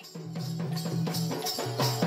Bye.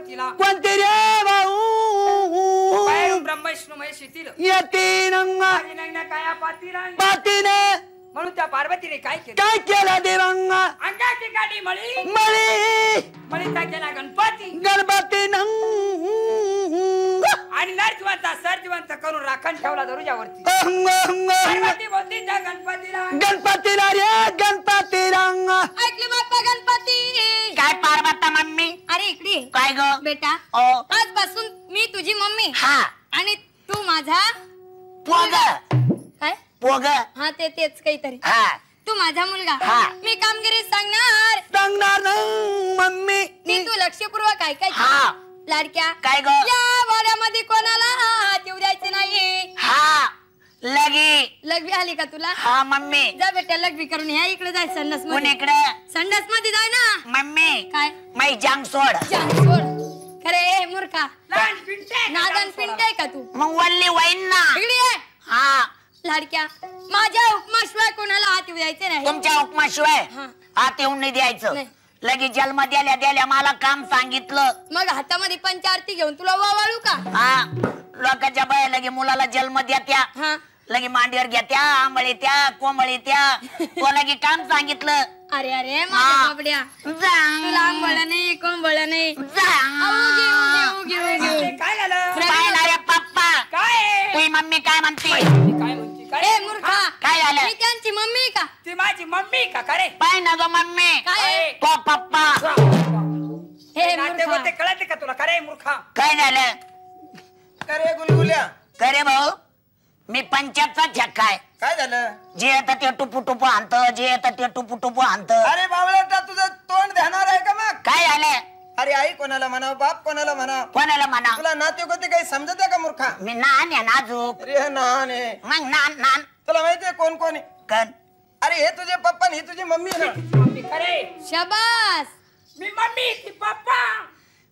पार्वतीला कोणती रे भाऊ बाहेरून ब्रह्मविष्णुमय शेतील येती रंगा काया पातीला पातीने म्हणून त्या पार्वतीने काय केलं काय केलं देवांगा अंगाची गाडी मळी मळी मळीचा केला गणपती गणपती आणि नरजिवंत सरजिवंत करून राखण ठेवला दरुजावरती पार्वती बोलती त्या गणपतीला. गणपतीला रे गणपती रंग ऐकले बाप्पा गणपती. काय पार्वता मम्मी? अरे इकडे ये. काय ग? बेटा ओ. आजपासून मी तुझी मम्मी हा. आणि तू माझा पोग. काय? पोग. हा ते तेच काहीतरी. हा. तू माझा मुलगा. हा. मी कामगिरी सांगणार. सांगणार न मम्मी. ती तू लक्षपूर्वक ऐकायची. हा. लाडक्या. काय ग? या वाड्यामध्ये कोणाला हात येऊ द्यायचे नाही हा लगी. लघवी आली का तुला? हा मम्मी. जा बेटा लघवी करून या. इकडे जाय संडासमध्ये कोणीकडे संडासमध्ये जाय ना. मम्मी. काय? मै जांग सोड. जाम सोड. खरे ए, मूर्खा. लहान पिंटे. नादन पिंटाय का तू? मग वल्ली वाईन ना. इकडे ये. हा. लाडक्या माझ्या उपमाशिवाय कोणाला हात येऊ द्यायचे नाही. तुमच्या हुकमाशिवाय हा. आत येऊन नाही द्यायचं. नाही. लगेच जन्म द्याल्या द्याल्या मला काम सांगितलं. मग हातामध्ये पंचारती घेऊन तुला वाळू का? हा लोकांच्या बाया लगे मुलाला जन्म द्या हा. लगे मांडीवर घेत्या आंबळी त्या कोंबळी त्या. तो लगे काम सांगितलं? अरे अरे हा. माझ्या बाबड्या. जांग. तुला आंबळ नाही कोंबळ नाही. जांग. उगी उगी उगी उगी. ते काय झालं? पप्पा. काय? तुझी मम्मी काय म्हणते? काय म्हणते काय ए मूर्खा. काय झालं? मी त्यांची मम्मी का? ती माझी मम्मी का? खरे. पाय ना ग मम्मी. काय? तो पप्पा. हे नाते मूर्खा. गोते कळते का तुला? खरे मूर्खा. काय झालं? अरे गुलगुल्या. करे भाऊ मी पंचायतचा झक्का आहे. काय झालं? जे येतं ते टुपू टुपू आणत जे येतं ते टुपू टुपू आणत. अरे बावळटा तुझं तोंड ध्यानावर आहे का मग? काय झालं? अरे आई कोणाला म्हणाव बाप कोणाला म्हणाव कोणाला म्हणा? तुला नाते कोते काही समजत आहे का मूर्खा? मी नान आहे नाजूक अरे नान आहे. मग नान नान. तुला माहितीये कोण कोण आहे? कन अरे हे तुझे पप्पा आणि ही तुझी मम्मी आहे ना? मम्मी खरे शबास. मी मम्मी ती पप्पा.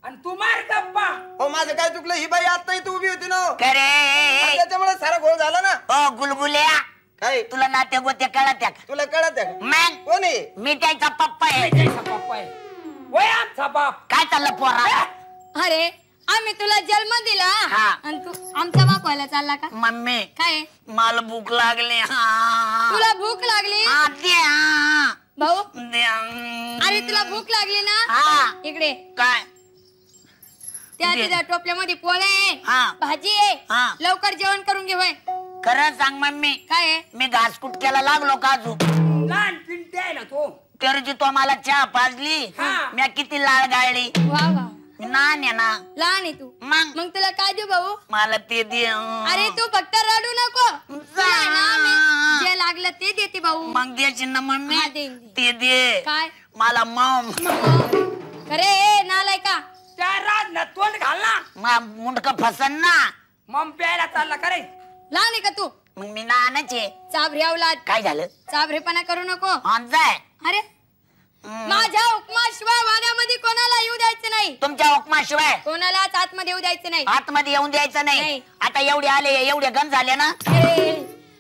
आणि तू मार गप्पा. हो माझं काय चुकलं? ही बाई आता इथं उभी होती ना हो. आणि करे त्याच्यामुळे सारा गोळ झाला ना? ओ गुलगुल्या. काय? तुला नाते गोते कळत आहे का? तुला कळत आहे का? मग? कोण आहे? मी त्याचा पप्पा आहे. त्याचा पप्पा आहे. वय आमचा बाप काय चाललं पोरा? अरे आम्ही तुला जन्म दिला. हा. आणि तू आमचा बाप व्हायला चालला का? मम्मी काय? मला भूक लागली. हा. तुला भूक लागली? हा, भाऊ. अरे तुला भूक लागली ना? हा. इकडे. काय? त्या दे. तुझ्या टोपल्यामध्ये पोळे आहे हा. भाजी आहे. हा. लवकर जेवण करून घे होय. खरं सांग मम्मी. काय आहे? मी घास कुटक्याला लागलो काजू लहान पिंटे आहे ना तो. तरी तो मला चहा पाजली. हा. मी किती लाळ गाळली. वा वा. आहे ना. लहान आहे तू. मग? मग तुला काय देऊ भाऊ? मला ते दे अरे तू फक्त रडू नको. तुला आहे ना मी जे लागलं ते देते भाऊ. मग द्यायची ना मम्मी? हा, देईन, देईन. ते दे. काय? मला मम. अरे ए, नालाय का त्या राज ना तोंड घाल ना. मा मुंडक फसन ना. मम प्यायला चालला खरे लहान आहे का तू? मग मी नानच आहे. चाभरे अवलाद काय झालं? चाभरेपणा करू नको. हा, जाय अरे. माझ्या उपमाशिवाय वाड्यामध्ये कोणाला येऊ द्यायचं नाही. तुमच्या हुकमाशिवाय कोणालाच आतमध्ये येऊ द्यायचं नाही. आतमध्ये येऊन द्यायचं नाही. नाही. आता एवढे आले एवढे गण झाले ना? ए,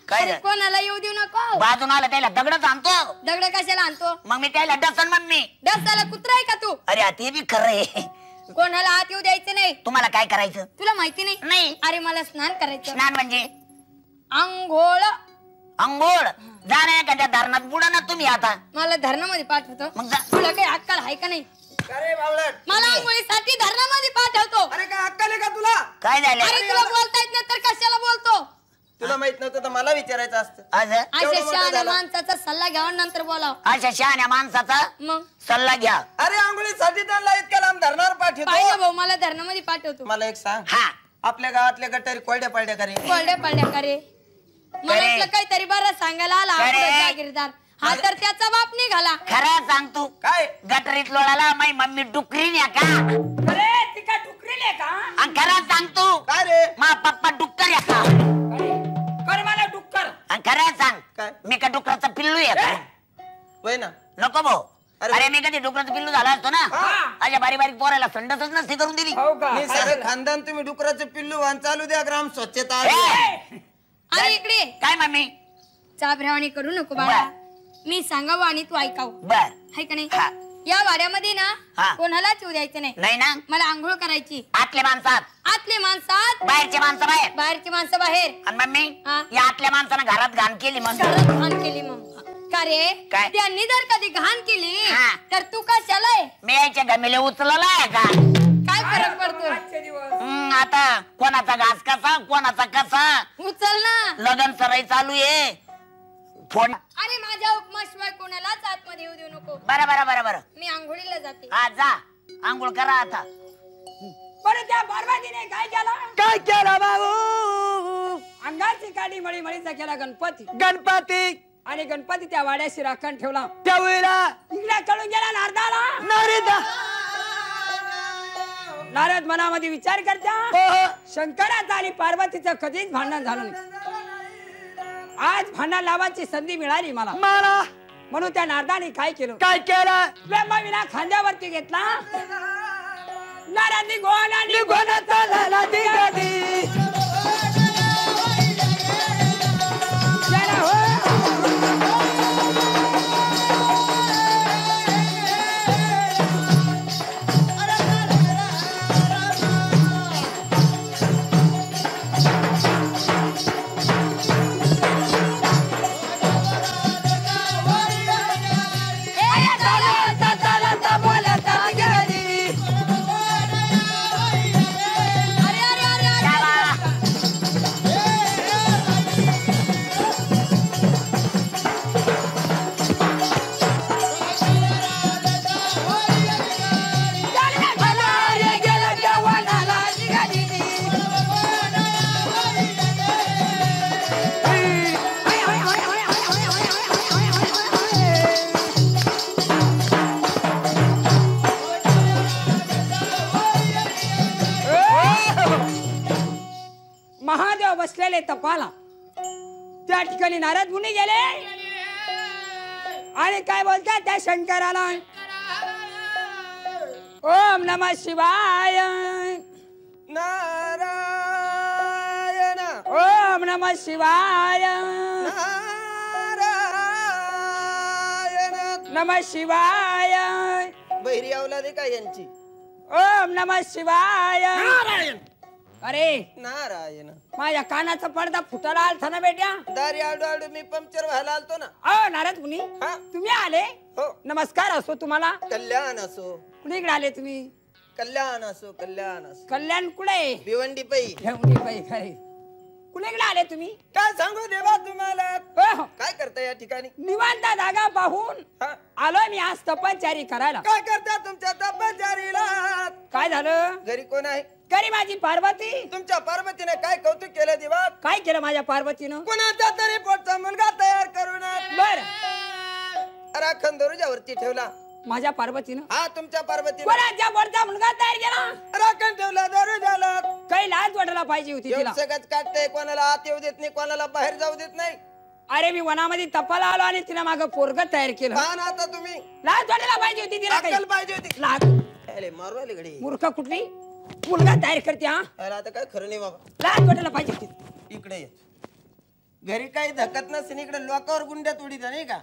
काय अरे, झालं? कोणाला येऊ देऊ नको. बाजून आलं त्याला दगडच आणतो. दगड कशाला आणतो? मग मी त्याला डसन मम्मी. डसाला कुत्रा आहे का तू? अरे हा, ते बी खरं आहे. कोणाला आत येऊ द्यायचं नाही. तुम्हाला काय करायचं? तुला माहिती नाही? नाही. अरे मला स्नान करायचं. स्नान म्हणजे? आंघोळ अंघोळ जाण्या एखाद्या धरणात बुडा ना तुम्ही आता. मला धरणामध्ये पाठवतो. मग जा. तुला काही अक्कल आहे का नाही? अरे बावळट? मला आंघोळीसाठी धरणामध्ये पाठवतो. अरे काय अक्कल आहे का तुला? काय झालं? अरे तुला बोलता येत नाही तर कशाला बोलतो? तुला माहीत नव्हतं तर मला विचारायचं असतं. आज? अशा मोठं शहाण्या झालं. माणसाचा सल्ला घ्यावा नंतर बोलाव. अशा शहाण्या माणसाचा मग? सल्ला घ्या. अरे आंघोळीसाठी त्यांना इतक्या लांब धरणार पाहिजे पाठवतो भाऊ मला धरणामध्ये पाठवतो. मला एक सांग. हा. आपल्या गावातल्या गटारी कोरड्या पडल्या का रे? पडल्या पडल्या करे मला. वाटलं काहीतरी बरं सांगायला आला करे. आपला जागीरदार. हा तर त्याचा बाप निघाला. खरं सांग तू. काय? गटरीत लोळाला माई मम्मी डुकरी न्या का? अरे ती काय टुकरीले का? आणि खरं सांग तू. काय रे? मा पप्पा डुक्कर या का? अरे, कर मला डुक्कर. आणि खरं सांग. काय? मी का डुकराचा पिल्लू आहे का वय ना. नको भाऊ. अरे. अरे मी कधी डुकराचं पिल्लू झाला असतो ना? अशा बारीक बारीक पोरायला संडासच नसती करून दिली. हो का? मी सगळं खानदान तुम्ही डुकराचं पिल्लू वाहन चालू द्या ग्राम स्वच्छता. ए, अरे इकडे काय मम्मी चाभरावानी करू नको बाळा. मी सांगावं आणि तू ऐकावं. बर. हाय का नाही? हा. या वाड्यामध्ये ना. कोणालाच येऊ द्यायचं नाही. नाही ना? मला आंघोळ करायची. आतले माणसात. आतले माणसात? बाहेरचे माणसं बाहेर बाहेरची माणसं बाहेर आणि मम्मी. या आतल्या माणसानं घरात घाण केली मग. घरात घाण केली मग. का रे? काय? त्यांनी जर कधी घाण केली. तर तू कशाला? मी यायच्या गमेले उचलला का? आता? कोणाचा घास कसा? कोणाचा कसा? उचल ना. लगन सराई चालू आहे. फोन अरे माझ्या उपमाशिवाय कोणालाच आतमध्ये येऊ देऊ नको. बरं बरं बरं बरं. मी आंघोळीला जाते. हा जा. आंघोळ करा आता. बरं त्या पार्वतीने काय केलं? काय केलं भाऊ अंगाची काडी मळी मळीचा केला गणपती. गणपती. आणि गणपती त्या वाड्याशी राखण ठेवला. ठेवला इकडे कळून गेला नारदाला. नरिदा. नारद मनामध्ये विचार करत्या. हो शंकराचं आणि पार्वतीचं कधीच भांडण झालं नाही. आज भांडण लावायची संधी मिळाली मला. मला? म्हणून त्या नारदाने काय केलं? काय केलं? ब्रह्मविना खांद्यावरती घेतला. नारद निघून निघून चालला बसलेले तपाला त्या ठिकाणी नारद मुनी गेले. आणि काय बोलतात त्या शंकराला. ओम नम शिवाय. नारायण. ओम नम शिवाय. नारायण. नम शिवाय. बहिरी अवलादी का यांची? ओम नम शिवाय. अरे! नारायण. माझ्या कानाचा पडदा फुटाला आलता ना बेट्या? दारी आडू आडू मी पंक्चर व्हायला आलतो ना. अ नारद मुनी हा? तुम्ही आले? हो. नमस्कार असो तुम्हाला. कल्याण असो. कुणीकडे आले तुम्ही? कल्याण असो कल्याण असो. कल्याण कुठे? भिवंडी पै. घेऊन बाई खरे कुणीकडे आले तुम्ही? काय सांगू देवा तुम्हाला? हो, हो. काय करता या ठिकाणी? निवांत जागा पाहून हा? आलोय मी आज तपश्चर्या करायला. काय करता तुमच्या तपचारीला काय झालं? घरी कोण आहे? घरी माझी पार्वती. तुमच्या पार्वतीने काय कौतुक केलं देवा? काय केलं माझ्या पार्वतीनं? कोणाचा तरी पोटचा मुलगा तयार करून बर. राखण दरुजावरती ठेवला. माझ्या पार्वतीनं? हा तुमच्या पार्वतीने. कोणाच्या वरचा मुलगा तयार केला? राखण ठेवला दरुजाला काही लाज वाटायला पाहिजे होती तिला. सगळंच काढते कोणाला आत येऊ देत नाही कोणाला बाहेर जाऊ देत नाही. अरे मी वनामध्ये तपाला आलो आणि तिला माग पोरग तयार केलं. हा ना आता तुम्ही. लाज वाटायला पाहिजे होती तिला काही. पाहिजे होती. लाज. अरे मारू आली मूर्ख कुठली? मुलगा तयार करते हा? अरे आता काय खरं नाही बाबा. लाज वाटायला पाहिजे इकडे ये. घरी काही धकत नसेल इकडे लोकांवर गुंड्या तोडीत नाही का?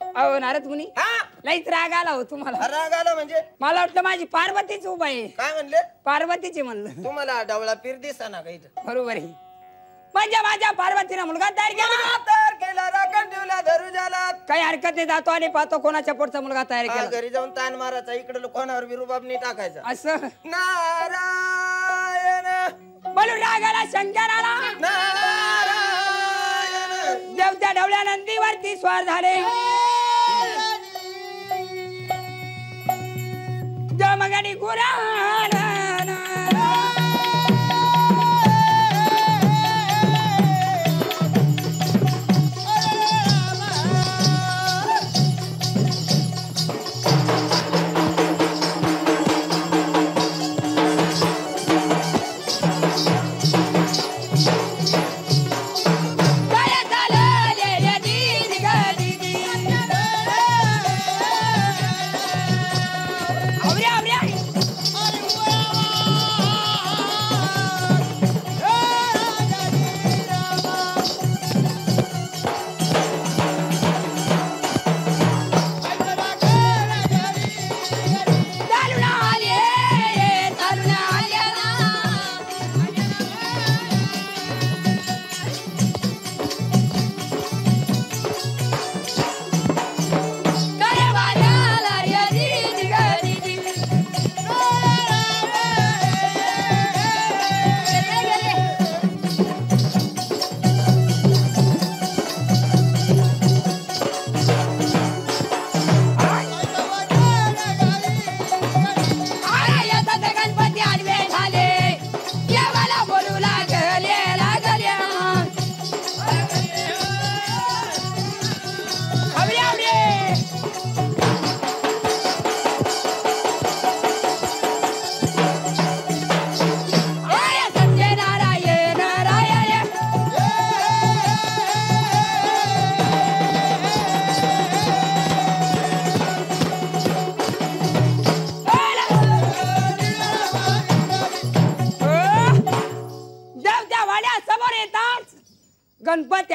अहो नारद मुनी हा? लईच राग आला हो तुम्हाला. राग आला म्हणजे? मला वाटलं माझी पार्वतीच उभा आहे. काय म्हणले? पार्वतीची म्हणलं. तुम्हाला डावळा पीर दिसा ना काही बरोबर आहे. म्हणजे माझ्या पार्वतीनं मुलगा तयार केला. तयार केला राखण ठेवला धरुजाला काही हरकत नाही जातो आणि पाहतो कोणाच्या पोटचा मुलगा तयार हा, केला. घरी जाऊन ताण मारायचा इकडे कोणावर विरुबाब नाही टाकायचा. असं. नारायण. बोलू राग आला शंकराला. नारायण. देवत्या ढवळ्या नंदीवरती स्वार झाले. जमगणी गुरा.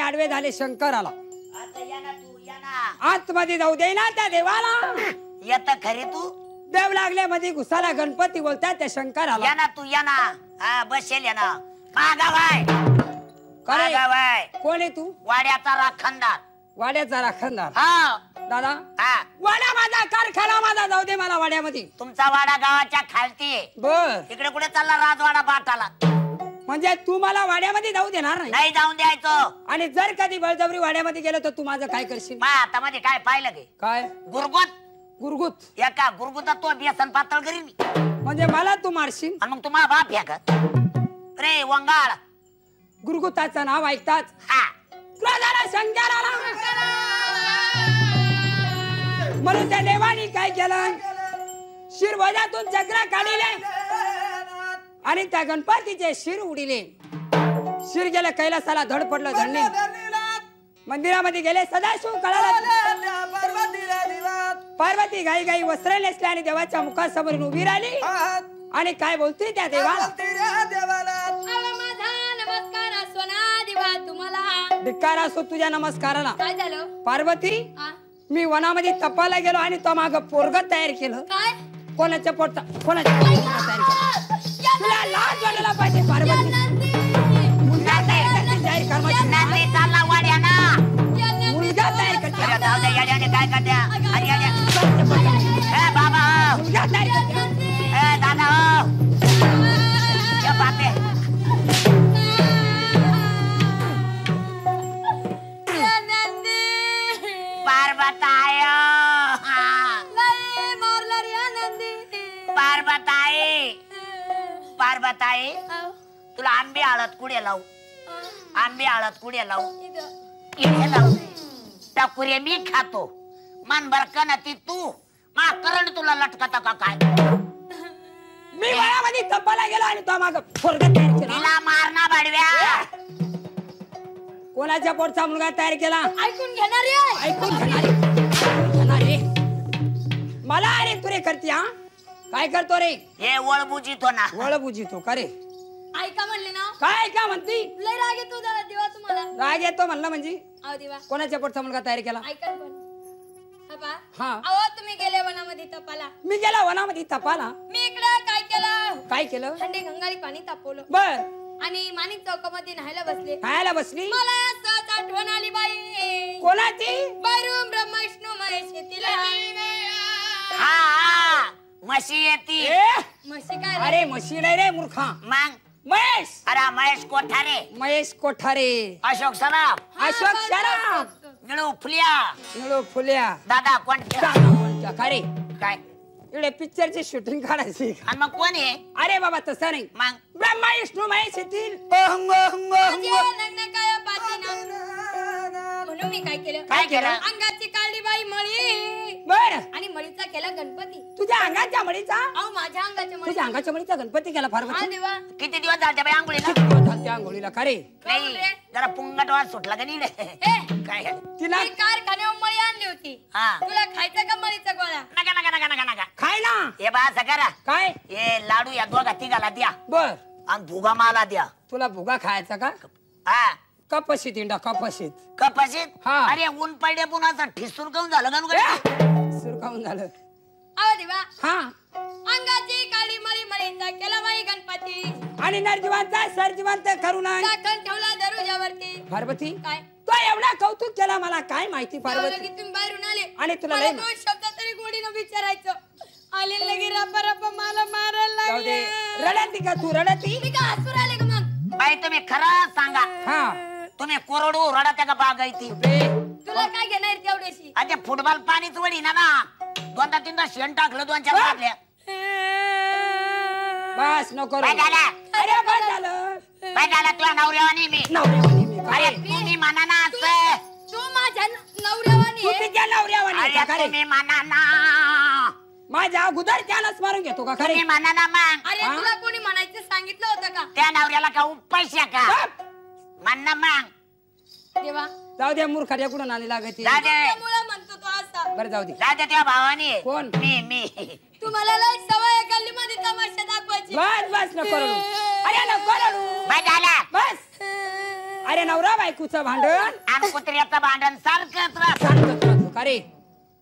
आडवे झाले शंकराला. आता या ना तू या ना. आतमध्ये जाऊ दे ना त्या देवाला. येत खरे तू? देव लागल्यामध्ये घुसाला गणपती बोलतात त्या शंकराला. या ना तू या ना. हा बसेल या ना. मागाव आहे करे मागाव आहे कोण आहे तू? वाड्याचा राखणदार. वाड्याचा राखणदार. हा. दादा? हा. वाडा माझा कारखाना माझा. जाऊ दे मला वाड्यामध्ये. तुमचा वाडा गावाच्या खालती आहे. बर. इकडे कुठे चालला राजवाडा बाटाला? म्हणजे तू मला वाड्यामध्ये जाऊ देणार नाही. नाही जाऊन द्यायचं. आणि जर कधी बळजबरी वाड्यामध्ये गेलो तर तू माझं काय करशील? मा आता मध्ये काय पाहिलं गे? काय? गुरगुत. गुरगुत. एका गुरगुता तो बेसन पातळ करीन मी. म्हणजे मला तू मारशील? आणि मग तुम्हाला बाप या का रे वंगाळ. गुरगुताचं नाव ऐकताच हा. क्रोधाला म्हणून त्या देवानी काय केलं? शिरभोजातून चक्र काढिले. आणि त्या गणपतीचे शिर उडिले. शिर गेलं कैलासाला धड पडलं धडणे. मंदिरामध्ये गेले सदाशिव कळाला. पार्वती गाई गाई वस्त्र नेसले आणि देवाच्या मुखासमोरून उभी राहिली. आणि काय बोलते त्या देवाला? अहो, माझा नमस्कार सोना दिवा तुम्हाला. धिक्कार असो तुझ्या नमस्काराला. काय झालं? पार्वती? मी वनामध्ये तपाला गेलो आणि तो माग पोरग तयार केलं. काय? कोणाच्या पोटचा कोणाच्या तयार केलं तुला लाज वाटायला पाहिजे पार्वती. मुलगा तयार करते जाहीर कर्माची नाते चालला वाड्या ना मुलगा तयार करते जाऊ दे याड्याने काय करत्या? अरे याड्या आहे? तुला आंबे हळद कुडे लावू? आंबे हळद कुडे लावू? इथे लावू. टाकुरे मी खातो. मन बरकन ती तू? मा करण तुला लटकत का काय? मी वनामध्ये तपाला गेलो आणि तो माग पोरग तयार केला. तिला मारणा बाडव्या. कोणाच्या पोटचा मुलगा तयार केला? ऐकून घेणार ऐकून घेणारे घेणारे मला अरे तुरे करते हा? काय करतो रे? हे वळ बुजितो ना. वळ बुजितो का रे? ऐका म्हणले ना. काय का म्हणती? लय राग येतो जरा देवा तुम्हाला. राग येतो म्हणलं म्हणजे? अहो देवा. कोणाच्या पोटचा मुलगा तयार केला? ऐका ना पण बाबा हा. अहो तुम्ही गेले वनामध्ये तपाला. मी गेला वनामध्ये तपाला. मी इकडे काय केलं? काय केलं? थंडी गंगाळी पाणी तापवलं. बर. आणि माणिक चौकामध्ये न्हायला बसले. खायला बसली? मला सहज आठवण आली बाई. कोणाची? बाहेरून ब्रह्मा विष्णू महेश तिला हा हा. म्हशी येती. म्हशी काय रे? अरे म्हशी नाही रे मूर्खा. मग? महेश. अरे महेश कोठारे. महेश कोठारे. अशोक सराफ. अशोक बस. निळू फुलिया. निळो फुल्या. दादा कोणत्या दादा कोणत्या का रे? काय? इकडे पिक्चरची शूटिंग काढायची. आणि मग कोण आहे? अरे बाबा तसं नाही. मग? ब्रह्मा विष्णू महेश येतील. लग्न काय पाटीना म्हणून मी काय केलं? काय केलं? अंगाची काळी बाई मळी. बर. आणि मळीचा केला गणपती. तुझ्या अंगाच्या मळीचा? अहो माझ्या अंगाच्या मळी तुझ्या अंगाच्या मळीचा गणपती केला फार हा देवा. किती दिवस झाले बाई आंघोळीला? त्या आंघोळीला? का रे? नाही रे? जरा पुंगट वाज सुटला का नाही रे? काय? तिला मी कारखान्यावर मळी आणली होती. हा. तुला खायचा का मळीचा गोळा? नका नका नका नका नका. खाय ना हे बा असं करा. काय? हे लाडू या दोघा तिघाला द्या. बर. आणि भुगा माला द्या. तुला भुगा खायचा का? हा. कपशीत इंडा कपशीत. कपाशीत? हा. अरे ऊन पडले पुन्हा ठिसून काऊन झालं का गड्या? सुरकावून झालं. अहो देवा. हा. अंगाची काळी मळी मळीचा केला बाई गणपती. आणि नरजीवांचा सरजीवांत करुणा दाखल ठेवला दरुजावरती पार्वती काय? तो एवढा कौतुक केला मला काय माहिती तेव्हा पार्वती? तुम्ही बाहेरून आले. आणि तुला मला दोन शब्द तरी गोडीनं विचारायचं. आले लगे रपा रपा मला मारायला जाऊ दे. लागले. रडती का तू? रडती? मी का हसून आले का मग? बाई तुम्ही खरं सांगा. हा. तुम्ही कोरडू रडा का बागायती तुला काय घेणार तेवढ्याशी? अरे फुटबॉल पाणीच वडी ना ना दोनदा तीनदा शेण टाकलं दोन चार बस नको काय रडू. झालं. अरे बस झालं. काय झालं तुझ्या नवऱ्यावानी मी. नवऱ्यावानी मी का अरे? तुम्ही म्हणा ना तू असं. तू माझ्या नवऱ्यावानी तू आहे. तिच्या नवऱ्यावानी का अरे रे? तुम्ही म्हणा ना. माझ्या अगोदर त्यालाच मारून घेतो का खरे? तुम्ही म्हणा ना मग. अरे हा? तुला कोणी म्हणायचं सांगितलं होतं का? त्या नवऱ्याला का पैशा का? ना मग देवा जाऊ दे मूर्खाच्या कुठून आली लागते जा दे त्यामुळे म्हणतो तो असा बरं जाऊ दे जा दे त्या भावानी कोण? मी मी तुम्हाला लय सवय आहे गल्लीमध्ये तमाशा दाखवायची बस बस नको रडू अरे नको रडू बाय झाला बस अरे नवरा बायकोचं भांडण आणि कुत्र्याचं भांडण राहतं का रे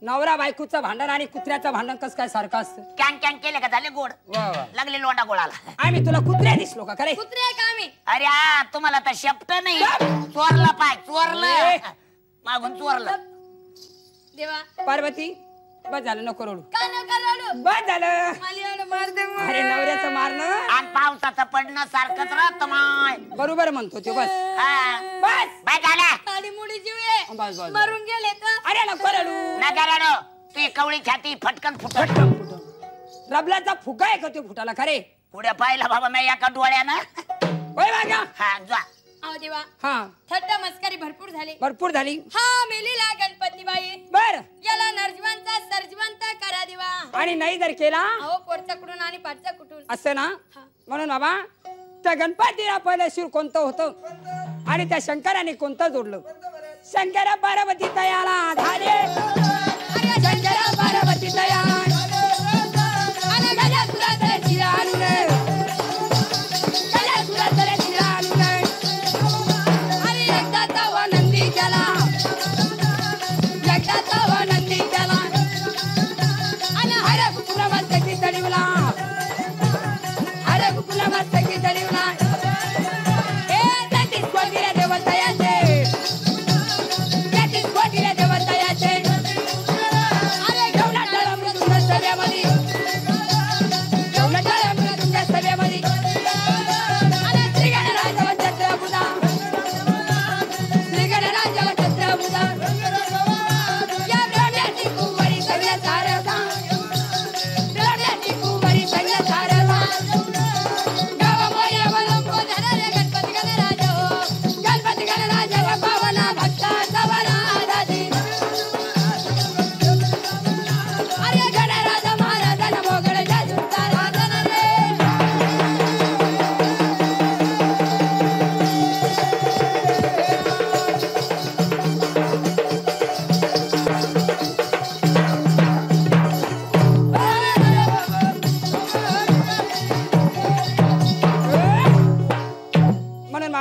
नवरा बायकोचं भांडण आणि कुत्र्याचं भांडण कसं काय सारखं असतं? कॅन कॅन केले का झाले गोड? वा वा. लागले लोंडा गोळाला. आम्ही तुला कुत्र्या दिसलो का खरे? कुत्रे आहे का आम्ही? अरे हा तुम्हाला तर शब्द नाही. चोरला पाय चोरलं. ए. मागून चोरलं. देवा. पार्वती बस झालं नको रडू. का नका रडू? बस झालं. मला एवढं मार दे मग. अरे नवऱ्याचं मारणं. आणि पावसाचं पडणं सारखंच राहत माय. बरोबर म्हणतो तो बस. हा. बस. बाय झाला. काळी मुडी जीव. आहे बस बस. मरून गेले का? अरे नको रडू. नका रडो. तू कवळी छाती फटकन फुटत फटकन फुटून. रबलाचा फुगा आहे का तो फुटाला? खरे. पुढे पाहिला बाबा मी एका डोळ्यानं. होय वागा हा जा. अहो देवा. हा. थट्टा मस्करी भरपूर झाली. भरपूर झाली. हा मेलीला गणपतीबाई. बर. याला नरजवंत सर्जवंत करा देवा. आणि नाही जर केला अहो पोटचा कुठून आणि पाठचा कुठून? असं ना? हा. म्हणून बाबा त्या गणपतीला पहिलं शिव कोणतं होतं? आणि त्या शंकराने कोणतं जोडलं? शंकरा पार्वती तयाला झाले अरे शंकरा पार्वती तयाला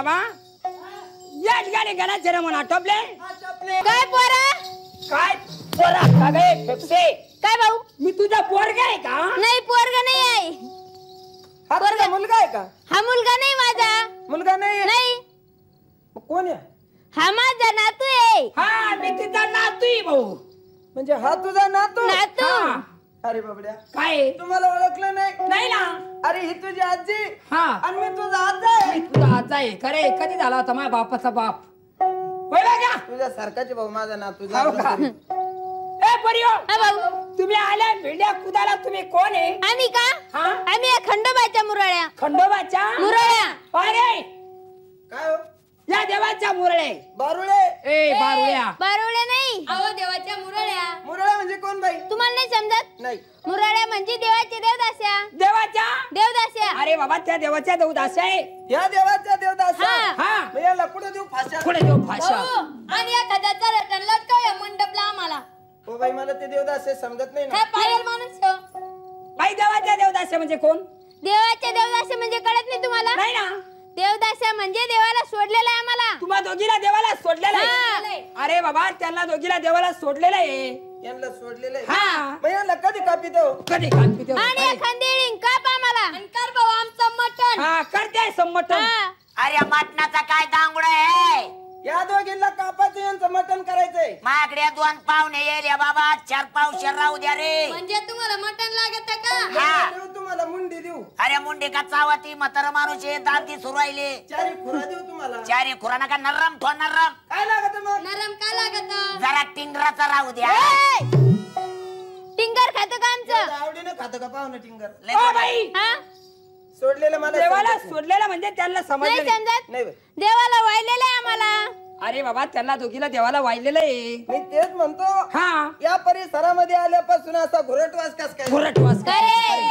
बाबा? या ठिकाणी गणाचे रमण आटोपले काय पोरा? काय पोरा? बे पेप्से काय भाऊ? मी तुझा पोरगा आहे का? नाही पोरगा नाही आहे. हा तुझा मुलगा आहे का? हा मुलगा नाही माझा. मुलगा नाही नाही. मग कोण आहे? हा माझा नातू आहे. हा मी तुझा नातू भाऊ. म्हणजे हा तुझा नातू? नातू. हा. अरे बाबड्या काय? तुम्हाला ओळखलं नाही? नाही ना. अरे ही तुझी आजी. हा. आणि मी तुझा आजा आहे. मी तुझा आज आहे. खरे कधी झाला होता माझ्या बापाचा बाप? होय तुझ्या सारखाचे भाऊ माझा नातू हो का? ए परियो. हा भाऊ. तुम्ही आल्या भिड्या कुदाला तुम्ही कोण आहे? आम्ही का? हा? आम्ही या खंडोबाच्या मुरळ्या. खंडोबाच्या? मुरळ्या. अरे काय हो? या देवाच्या मुरळे. बारुळे. ए बारुळ्या. बारुळ्या नाही. अहो देवाच्या मुरळ्या. मुरळा म्हणजे कोण बाई? तुम्हाला नाही समजत? नाही. मुरळ्या म्हणजे देवाचे देवदास्या देवाच्या? देवदास्या अरे बाबा त्या देवाच्या देवदास. आहे या देवाचा देवदास. हा. हा. मग याला कुठं देऊ फाशा पुढे देव भाषा भाऊ, आणि या खदाचा रटण लटकाव या मंडपला आम्हाला. हो बाई मला ते देवदास हे समजत नाही ना. काय पायल माणूस? बाई देवाच्या देवदास आहे म्हणजे कोण? देवाचे देवदास्य म्हणजे कळत नाही तुम्हाला? नाही ना. देवदास्य म्हणजे देवाला सोडलेला आहे आम्हाला. तुम्हा दोघीला देवाला सोडलेला आहे? हा. अरे बाबा त्यांना दोघीला देवाला सोडलेलं आहे. यांना सोडलेलं आहे. हा. मग कधी कापी देऊ कधी कापी देऊ आणि काप आम्हाला. कर भाऊ आमचं मटण. हा करते संमटन हा. अरे मटणाचा काय दांगड आहे? या दोघींना कापायचं यांचं मटण करायचंय. माझ्याकडे दोन पाहुणे येईल या बाबा चार पावशे राहू द्या रे. म्हणजे तुम्हाला मटण लागत का? हा. देऊ तुम्हाला मुंडी देऊ. अरे मुंडे का चावती म्हातारा माणूस आहे दाती सुरू राहिले. चारी खुरा देऊ तुम्हाला. चारी खुराना का नरम थो नरम. काय लागत मग? नरम का लागत? जरा टिंगराचा राहू द्या. टिंगर खात का आमचं? आवडीनं खातं का पाहुणं टिंगर? लय ओ बरं. बाई हा? सोडलेलं मला देवाला समजत नाही. सोडलेलं म्हणजे त्यांना नाही समजलं नाही. समजत नाही. देवाला वाहिलेलं आहे आम्हाला अरे बाबा त्यांना दोघीला देवाला वाहिलेलं आहे. मी तेच म्हणतो हा. या परिसरामध्ये आल्यापासून असा घोरटवास कस काय? गुरटवास अरे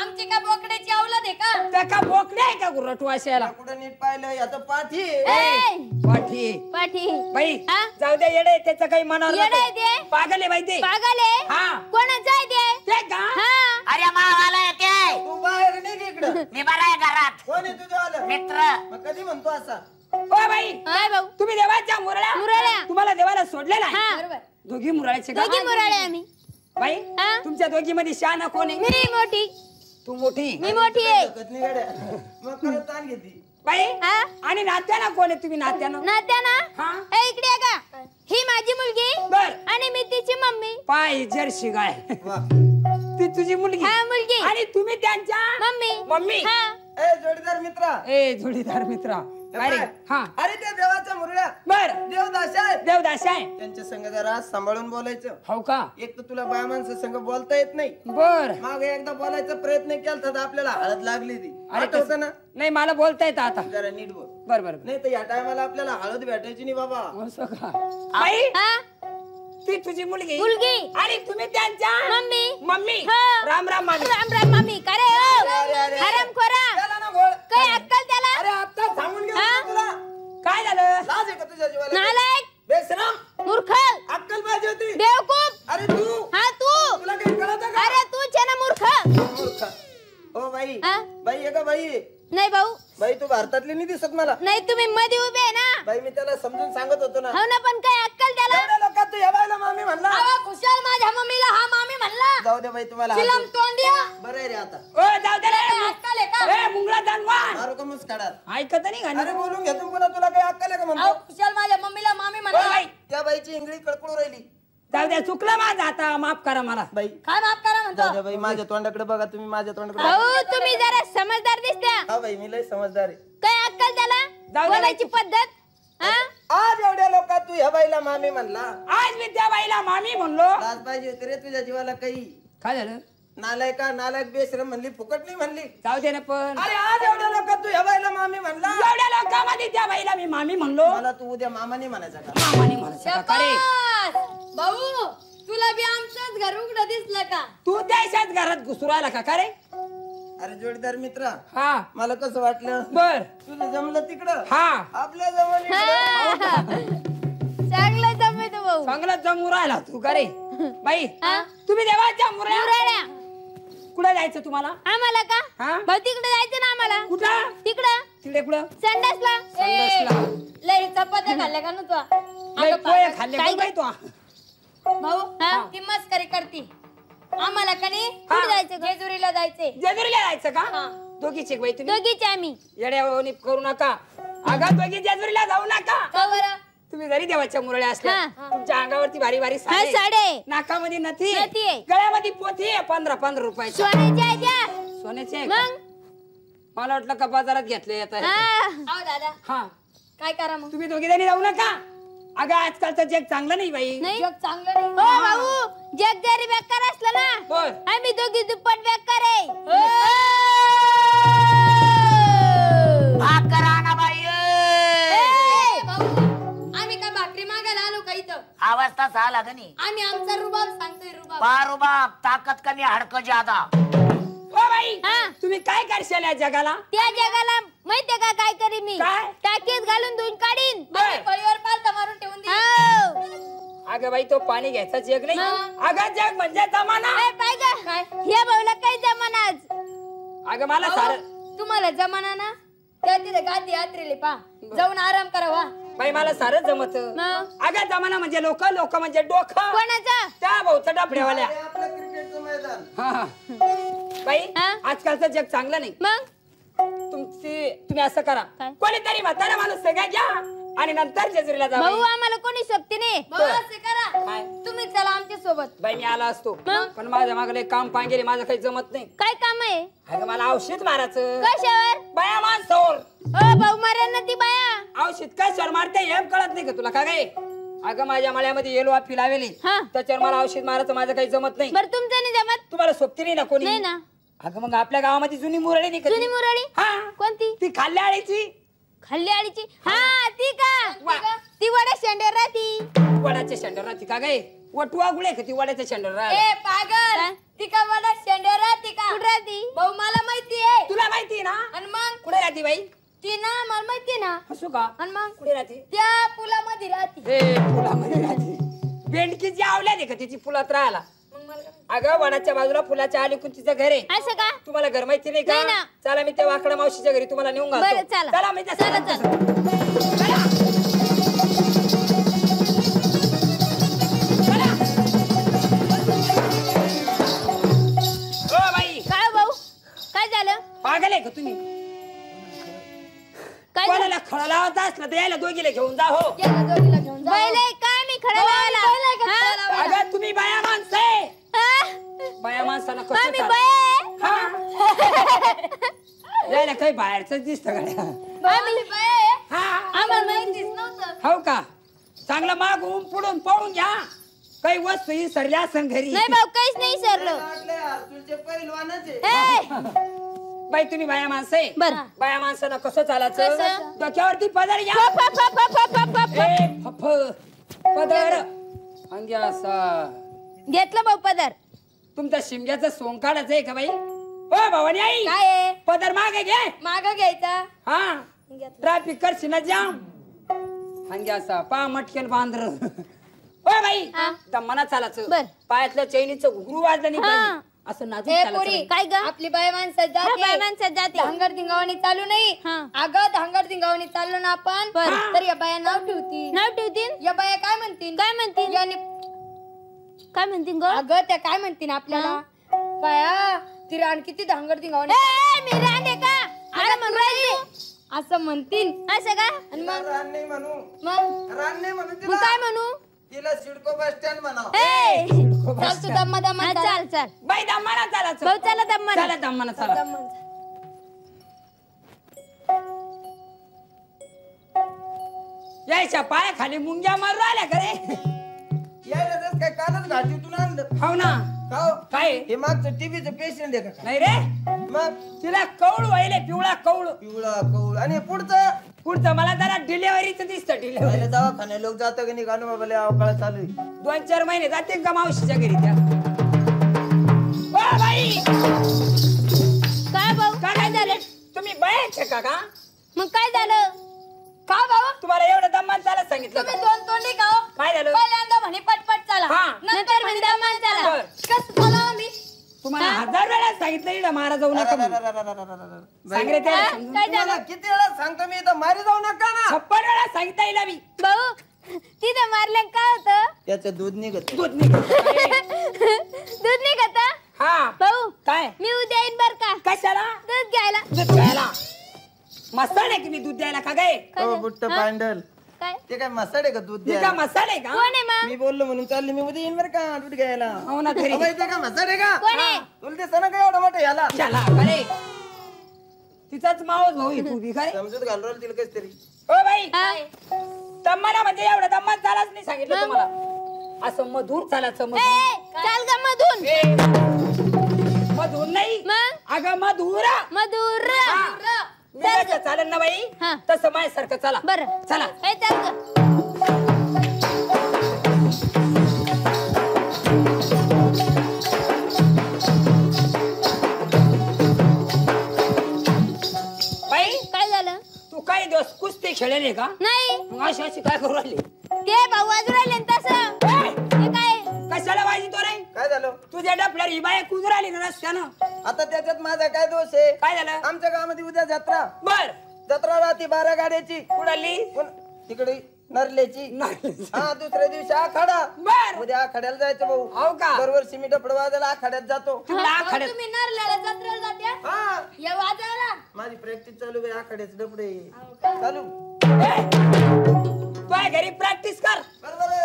आमची का बोकड्याची अवलाद आहे का? त्या का बोकड्या आहे का गुरटवास याला कुठं नीट पाहिलं याचं पाठी. ए, पाठी पाठी. बाई हा? जाऊ दे येडे त्याचं काही मनावर येडं आहे नको. ते? पागल आहे बाई ते. पागल आहे? हा. कोणाचं आहे ते ते का? हा. अरे मावाला येते तू बाहेर निघ इकडं. मी बरा आहे घरात. कोण आहे तुझं आलं? मित्र. मग कधी म्हणतो असा? ओ बाई काय भाऊ. तुम्ही देवाच्या मुरळ्या? मुरळ्या. तुम्हाला देवाला सोडलेला आहे? हा बरोबर. दोघी मुरळ्याचे का? दोघी मुराळे आम्ही. बाई हा? तुमच्या दोघी मध्ये शहाणा कोण आहे? मी मोठी. तू मोठी? मी मोठी आहे. धकत नाही गाड्या मग परत ताण घेते. बाई हा? आणि नात्याना कोण आहे तुम्ही नात्यानं? नात्या ना हा? ए इकडे ये का? ही माझी मुलगी बर. आणि मी तिची मम्मी. पाय जर्शी गाय वा. ती तुझी मुलगी. हा मुलगी. आणि तुम्ही त्यांच्या मम्मी. मम्मी. हा. ए जोडीदार मित्रा. ए जोडीदार मित्र. अरे हा. अरे त्या देवाच्या मुरळ्या बर. देवदास आहे देवदास आहे. त्यांच्या संग जरा सांभाळून बोलायचं. हो का? एक तर तुला बाया माणसं संग बोलता येत नाही. बर. माग एकदा बोलायचा प्रयत्न केला तर आपल्याला हळद लागली ती. अरे ना? नाही मला बोलता येतं आता. जरा नीट बोल. बर बर. नाही तर या टायमाला आपल्याला हळद भेटायची नाही बाबा. असं का? बाई हा? ती तुझी मुलगी? मुलगी. आणि तुम्ही त्यांच्या मम्मी. मम्मी. हा. राम राम मामी. राम राम मम्मी का रे अरे, अरे. हराम खोरा. काय अक्कल त्याला? अरे आता सांगून घे हा? तुला. काय झालं? लाज आहे का तुझ्या जीवाला? नालायक! बेसराम मूर्ख अक्कल पाहिजे होती. बेवकूफ! अरे तू! हा तू! तुला काही कळत का? अरे तू छे ना मूर्ख! मूर्ख. O by. हा? बाई आहे का बाई? नाही भाऊ. बाई तू भारतातली नाही दिसत मला. नाही तुम्ही मध्ये उभे आहे ना. बाई मी त्याला समजून सांगत होतो ना. हो ना पण काय अक्कल त्याला? एवढ्या लोकात तू या बाईला मामी म्हणला. अहो, खुशाल माझ्या मम्मीला हा मामी म्हणला. जाऊ दे बाई तुम्हाला चिलम तोंडिया बरं आहे रे आता. ओ जाऊ दे रे. ए मुंगळा जानवार मारू का मुस्काडात? ऐकत नाही गाणं अरे बोलून घेतो पुन्हा तुला काही अक्कल आहे का अहो, म्हणतो खुशाल माझ्या मम्मीला मामी ओ म्हणला बाई त्या बाईची इंगळी कळकळू राहिली. जाऊ द्या चुकलं माझं आता माफ करा मला. बाई. काय माफ करा जाऊ म्हणतो बाई माझ्या तोंडाकडे बघा तुम्ही माझ्या तोंडाकडे बघा. तुम्ही जरा समजदार दिसत्या हा बाई मी लय समजदार आहे. काय अक्कल त्याला? दे बोलायची पद्धत? हा? आज एवढ्या लोकात तू ह्या बाईला मामी म्हणला. आज मी त्या बाईला मामी म्हणलो. लाज पाहिजे होती रे तुझ्या जीवाला काही. काय झालं? नालायक का नालायक बेश्रम म्हणली फुकट नाही म्हणली. जाऊ दे ना पण. अरे आज एवढ्या लोकात तू ह्या बाईला मामी म्हणला. एवढ्या लोकांमध्ये त्या बाईला मी मामी म्हणलो. मला तू उद्या मामाने म्हणायचा का? मामाने म्हणायचं का? रे? शाबास! भाऊ तुला बी आमचंच घर उघड दिसलं का? तू त्याच्याच घरात घुसू राहिला का? का रे? अरे जोडीदार मित्र हा. मला कसं वाटलं? बर. तुझं जमलं तिकडं? हा. आपल्या जमलं इकडं. चांगलं जमत भाऊ. चांगला जमू राहिला तू का रे? बाई हा? तुम्ही देवाच्या मुरळ्या कुठे जायचं तुम्हाला? आम्हाला का? हा? भाऊ तिकडे जायचं ना आम्हाला. कुठं? तिकडं. तिकडे कुठं? संडासला. लय चपात्या खाल्ल्या का ना तू लय अगं पोहे पागल. खाल्ले. काय का बाई तू? भाऊ हा. ती मस्करी करती. आम्हाला का नाही? कुठे जायचं जेजुरीला जायचंय. जेजुरीला जायचं का. दोघीचे बाई तुम्ही? दोघीचे आम्ही. येड्या करू नका. अगं दोघी जेजुरीला जाऊ नका. का बरं? तुम्ही जरी देवाच्या मुरळ्या असल्या. हा. तुमच्या अंगावरती भारी भारी हा साडी. नाकामध्ये नथी. गळ्यामध्ये पोथी आहे पंधरा पंधरा रुपयाची. सोन्याची मला वाटलं का बाजारात घेतले येत हा. दादा. हा. काय करा मग? तुम्ही दोघी जणी जाऊ नका. अगं आजकालचं जग चांगलं नाही बाई. नाही. जग चांगलं नाही. हो भाऊ. जग जरी बेकार असलं ना बर आम्ही दोघी दुप्पट बेकार आहे. नाही आम्ही आमचा रुबाब सांगतोय रुबाब. बारोबाब ताकद कमी हडकं जादा ओ बाई हा. तुम्ही काय करशाल या जगाला? त्या जगाला माहितीये का काय करी मी? काय? टाकीत घालून धुवून काढीन. बर. फळीवर पालथा मारून ठेवून देईन. अगं बाई तो पाणी घ्यायचा जग नाही. हा. अगं जग म्हणजे जमाना. पाय का या भाऊला काही जमाना आज? अगं मला सार तुम्हाला जमाना ना? त्या तिथे गादी यात्रेले पा जाऊन आराम करा वा बाई मला सारं जमत. मग? अगं जमाना म्हणजे लोक लोक म्हणजे डोकं. कोणाचा? त्या भाऊचं डबड्यावाल्या आपलं क्रिकेटचं मैदान. हा, हा. बाई हा? आजकालचं जग चांगलं नाही. मग? तुमची तुम्ही असं करा. काय? कोणीतरी म्हातारा माणूस सगळ्या घ्या. आणि नंतर जेजुरीला जा भाऊ. आम्हाला कोणी सोबती नाही. काय? तुम्ही चला आमच्यासोबत. बाई मी आला असतो. मग? पण माझ्या मागले काम पांगेले माझं काही जमत नाही. काय काम आहे? अगं मला औषध मारायचं. कशावर? बाया माणसावर. भाऊ मारेल ना ती बाया. औषध काय सर मारते हे कळत नाही का तुला? का काय अगं माझ्या मळ्यामध्ये येलो आपी लावेली. हा. त्याच्यावर मला औषध मारायचं माझं काही जमत नाही. बर तुमचं नाही जमत? तुम्हाला सोबती नाही ना कोणी? नाही ना. अगं मग आपल्या गावामध्ये जुनी मुरळी नाही? जुनी मुरळी? हा. कोणती? ती खाल्ल्या आळीची. खाल्ली आळीची हा ती का. ती वडा शेंडेर राहती. वडाच्या शेंडर राहते का काय वटवा गुळे का ती वड्याच्या शेंडर ए पागल. ती का वडा शेंडेर राहती का? कुठं राहती? भाऊ मला माहिती आहे. तुला माहिती आहे ना? आणि मग? कुठे राहते बाई? ती ना मला माहिती ना. हसू का? आणि मग? कुठे राहते? त्या पुलामध्ये राहती. हे फुलामध्ये राहते. बेंडकीची आवल्या दे का तिची फुलात राहायला? अगं वनाच्या बाजूला फुलाच्या आली कुंतीचं घर आहे. असं का? तुम्हाला घर माहिती नाही नाही का ना. चला मी त्या वाकडा मावशीच्या घरी तुम्हाला नेऊन घालतो. चला. चला मी त्या चला, सरांच्या- चला. चला. O by. काय भाऊ? काय झालं? पागल आहे का तुम्ही? काय झालं? कोणाला खळा लावता असलं तर यायला दोघीला घेऊन जा हो. बैल आहे का मी खडा लावायला. हा यायला काही बाहेरच दिसतं गाड्या हा, मी बाई. आहे. आम्हाला माहितीच नव्हतं. का? चांगलं मागून पुढून पळून घ्या. काही वस्तू ही सरल्या असन घरी. नाही भाऊ काहीच नाही सरलं तुझे आहे बाई तुम्ही बाया माणसं आहे. बर. बाया माणसानं कसं चालायचं? कसं? डोक्यावरती पदर घ्या. ए, फफ पदर. अंग्या असा घेतलं भाऊ पदर. तुमच्या शिमग्याचं सोंग काढायचं आहे का बाई? हो भवानी आई. काय आहे? पदर मागे घे. माग घ्यायचा? हा. ट्रॅफिक करशी ना जाम. अंग्या असा पा मटकेल बांधर ओ बाई. हा. दम्माना चालायचं. बर. पायातलं चैनीचं घुगरू वाजलं नाही हा. पाहिजे. असं नाजूक पोरी. काय ग? आपली बाय माणसात हा, जाते बाई माणसात जाते. धांगर धिंगावणी चालू नाही. हा. अगं धांगर धिंगावणी चाललो ना आपण. बरं. तर या बाया नाव ठेवती नाव ठेवतील? या बाया काय म्हणतील? काय म्हणतील? याने काय म्हणतील ग? अगं त्या काय म्हणतील आपल्याला? बाया ती रान किती धांगर धिंगावणी ए, मी रांडे का? अरे म्हणून. असं म्हणतील. असं का? आणि मग रान नाही म्हणू. मग? रान नाही म्हणू मग तिला. काय म्हणू? तिला सिडको बस स्टँड म्हणा ए! चाल तू दम्मा दम्मा चाल. चाल बाई दम्माना चालायचं भाऊ चला दम्मा चला दम्माना चला. यायच्या पायाखाली मुंग्या मारू राहिल्या का रे? यायला काय कालच घाटीतून आणलं. हो ना. खाओ काय? हे मागचं टीव्हीचं पेशंट आहे का? नाही रे. मग? तिला कौळ व्हायले पिवळा कौळ. पिवळा कौळ. आणि पुढचं? पुढचं मला जरा डिलेव्हरीच दिसतं डिलेव्हरी पहिले दवाखान्या लोक जातं की नाही घालून बाबा लय अवकाळ चालू आहे. दोन चार महिने जाते का मावशीच्या घरी त्या? O by! काय भाऊ? काय झालं? तुम्ही बायाचे का का? मग काय झालं? का भाऊ तुम्हाला एवढं दम्मान चालत सांगितलं तुम्ही? दोन तोंडी का हो? काय झालं पहिल्यांदा म्हणे पटपट चला हा. नंतर म्हणे दम्मान चला बर. कसं झालं आम्ही तुम्हाला हजार वेळा सांगितलं इकडं मारा जाऊ नका म्हणून. सांग रे त्याला समजून. काय तुम्हाला झालं किती वेळा सांगतो मी इथं मारी जाऊ नका ना छप्पन वेळा सांगितलं हिला मी भाऊ तिथं मारलं काय होतं त्याचं दूध निघत दूध निघत. दूध निघत हा भाऊ काय मी उद्या येईन बर का कशाला दूध घ्यायला दूध प्यायला मसाले की मी दूध द्यायला का काय काय हो झालं? बुट्ट हा? पांडल काय? ते काय मसाले का दूध मी द्या का मसाले का? कोण आहे मग? मी बोललो म्हणून चालली मी उद्या येईन बरं का दूध घ्यायला. हो ना घरी. अबे, का मसाले का? कोण आहे? तुला ते सण काय एवढं मोठं याला. चला अरे तिचाच मावस भाऊ आहे तू बी काय समजूत घालून राहिली तिला कस तरी ओ बाई. हा? दम्माना म्हणजे एवढं दम्मान चालाच नाही सांगितलं तुम्हाला. असं मधुर चालायचं ए, मधुर चाल ग मधून. ए, मधुर नाही. मग? अगं मधुर. मधुर. मी जसं चालेल ना बाई हा. तसं माझ्यासारखं चला. बर. चला. बाई काय झालं? तू काही दिवस कुस्ती खेळले का? नाही. मग अशी अशी काय करू राहिली? ते भाऊ वाजू राहिले ना तसं. कशाला पाहिजे तो रे? काय झालं? तुझ्या डपल्यावर ही बाई कुजू राहिली ना रस्त्यानं. आता त्याच्यात माझा काय दोष आहे? काय झालं? आमच्या गावामध्ये उद्या जत्रा. बर. जत्रा राहते बारा गाड्याची. कुडाली पुन- तिकडे नरल्याची नाही. हा दुसऱ्या दिवशी आखाडा. बर. उद्या आखाड्याला जायचं भाऊ. हो का? दरवर्षी मी डपड वाजायला आखाड्यात जातो. तुला आखाड्यात. तुम्ही नरल्याला जत्रेला जात्या? हा. या वाजायला. माझी प्रॅक्टिस चालू आहे आखाड्याचे डपडे चालू. ए, तू आहे घरी प्रॅक्टिस कर. बरोबर.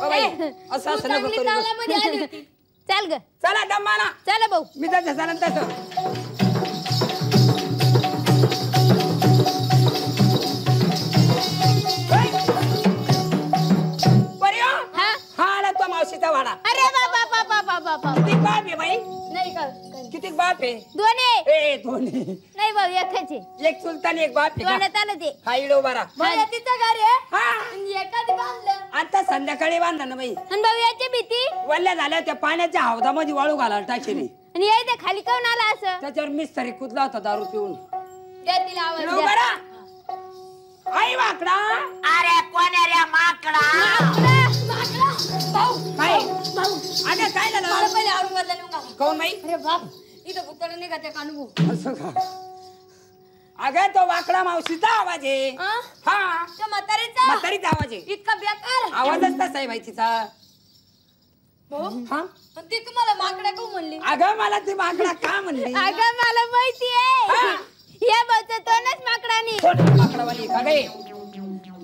ओ बाई, असं असं नको चांगली करू. बस. तालामध्ये आली होती. चाल ग. चला दम्माना चला भाऊ. मी चालेल तसं आहे बाई? नाही का किती बाप आहे? दोन्ही. ए दोन्ही. नाही भाऊ एकच एक चुलता आणि एक बाप आहे का? दोन्यात आलं ते हा इडो बारा. तिचं घर आहे. हा. आणि एखादी बांधलं. आता संध्याकाळी बांधा ना बाई. आणि भाऊ याची भीती? वल्ल्या झाल्या त्या पाण्याच्या हौदामध्ये वाळू घालायला टाकेली आणि या इथे खाली काऊन आला असं? त्याच्यावर मिस्तरी कुदला होता दारू पिऊन. द्या तिला आवाज इडो बारा. आई वाकडा अरे कोण्या रे माकडा. भाऊ काय? भाऊ अगं काय मला झालं पहिले औरंगाबादला नेऊन घाला. कोण बाई? अरे बाप इथं भुताला नाही का त्या कानू असं का? अगं तो वाकडा मावशीचा आवाज आहे. हा. त्या म्हातारीचा? म्हातारीचा आवाज आहे. इतका बेकार. आवाजच तसा आहे भाऊ हा? पण ती तुम्हाला माकडा काऊ म्हणली? अगं मला ती माकडा का म्हणली? अगं मला माहितीये या भाऊचं तोंडच माकडानी. तोंड का गे?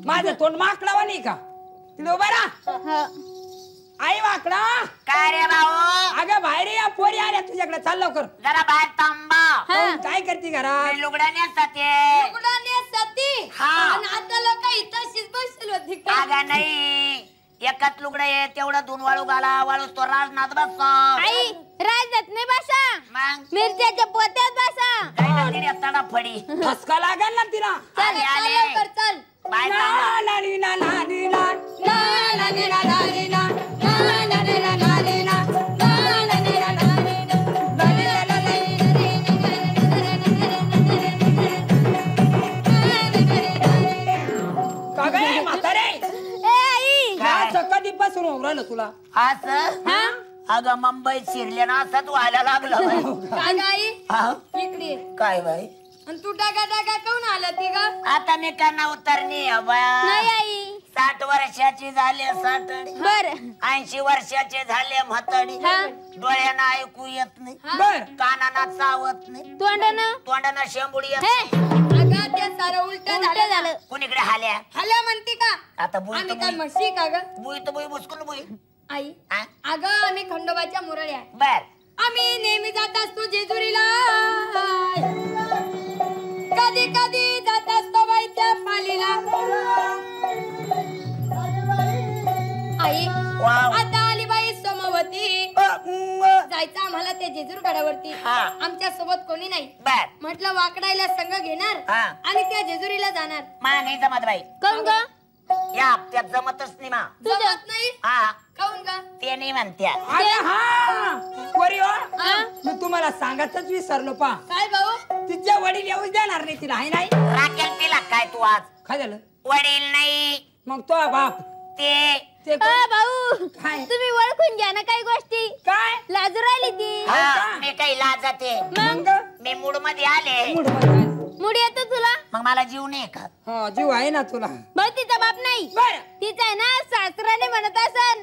माझं तोंड माकडावानी का? तिला उभा राहा. आई माकडा काय रे भाऊ अगं बाहेर ये, पोरी आल्या तुझ्याकडे चाल लवकर जरा बाहेर थांबा काय करते घरात मी लुगड्या नेसतात ये. उघडाने सती हा. आणि आता लोक इथं बसली होती का अगं नाही एकच लुगडं आहे तेवढं धुन वाळू घाला वाळू तो राजनाथ बस आई राजत नाही बसा मग मिरच्याच्या पोत्यात बसा तिने तडा फडी ठसका लागेल ना तिला आले चल आले लवकर चल बाय थांबा. ना, ना, नी, ना, ना, नी, ना. ना, ना, नी, ना, ना, नी, ना. ना, असं? अगं मुंबईत शिरले ना असंच व्हायला लागलं बाई. काय हा? इकडे. काय बाई? आणि तू टाका टाका काऊन आला ती ग? आता मी करणार उतरणी नाही आई. साठ वर्षाची झाली साठ. बर. ऐंशी वर्षाचे झाले म्हाताडी हा. डोळ्यांना ऐकू येत नाही. बर. कानाना चावत नाही. तोंडानं? तोंडाना शेंबुडी येत हे. नाही. अगं ते सारं उलट उलट झालं. झालं. कुणीकडे हाल्या? हॅलो म्हणते का? आता बुई आम्ही तर काय बुई म्हशी का ग? बुई तर बुई बुसकुल बुई. आई? अगं आम्ही खंडोबाच्या मुरळ्या आहे. बर. आम्ही नेहमी जात असतो जेजुरीला. कधी कधी जात असतो बाई त्या पालीला. आई. आता आली बाई सोमवती जायचं आम्हाला त्या जेजूर गडावरती. हा. आमच्यासोबत कोणी नाही. बर. म्हटलं वाकडायला संघ घेणार हा. आणि त्या जेजुरीला जाणार. मा नाही जमत बाई. ग? या हप्त्यात जमतच नाही मा. जमत नाही? हा. काऊन ग ते नाही म्हणत्या. अरे हा! हो हा? मी तुम्हाला सांगतच विसरलो पा. काय भाऊ? तिचे वडील येऊच देणार नाही तिला हाय नाही? राखेल तिला काय तू आज? काय झालं? वडील नाही. मग तो बाप. ते. ते? भाऊ. काय? तुम्ही ओळखून घ्या ना काही गोष्टी. काय? लाजू राहिली ती. हा, मी काही लाजते. मग? मी मूडमध्ये आले. मूड. मुडी येतो तुला? मग मला जीव नाही का? हा जीव आहे ना तुला. भाऊ तिचा बाप नाही. बर. तिचा आहे ना सासराने म्हणत असन.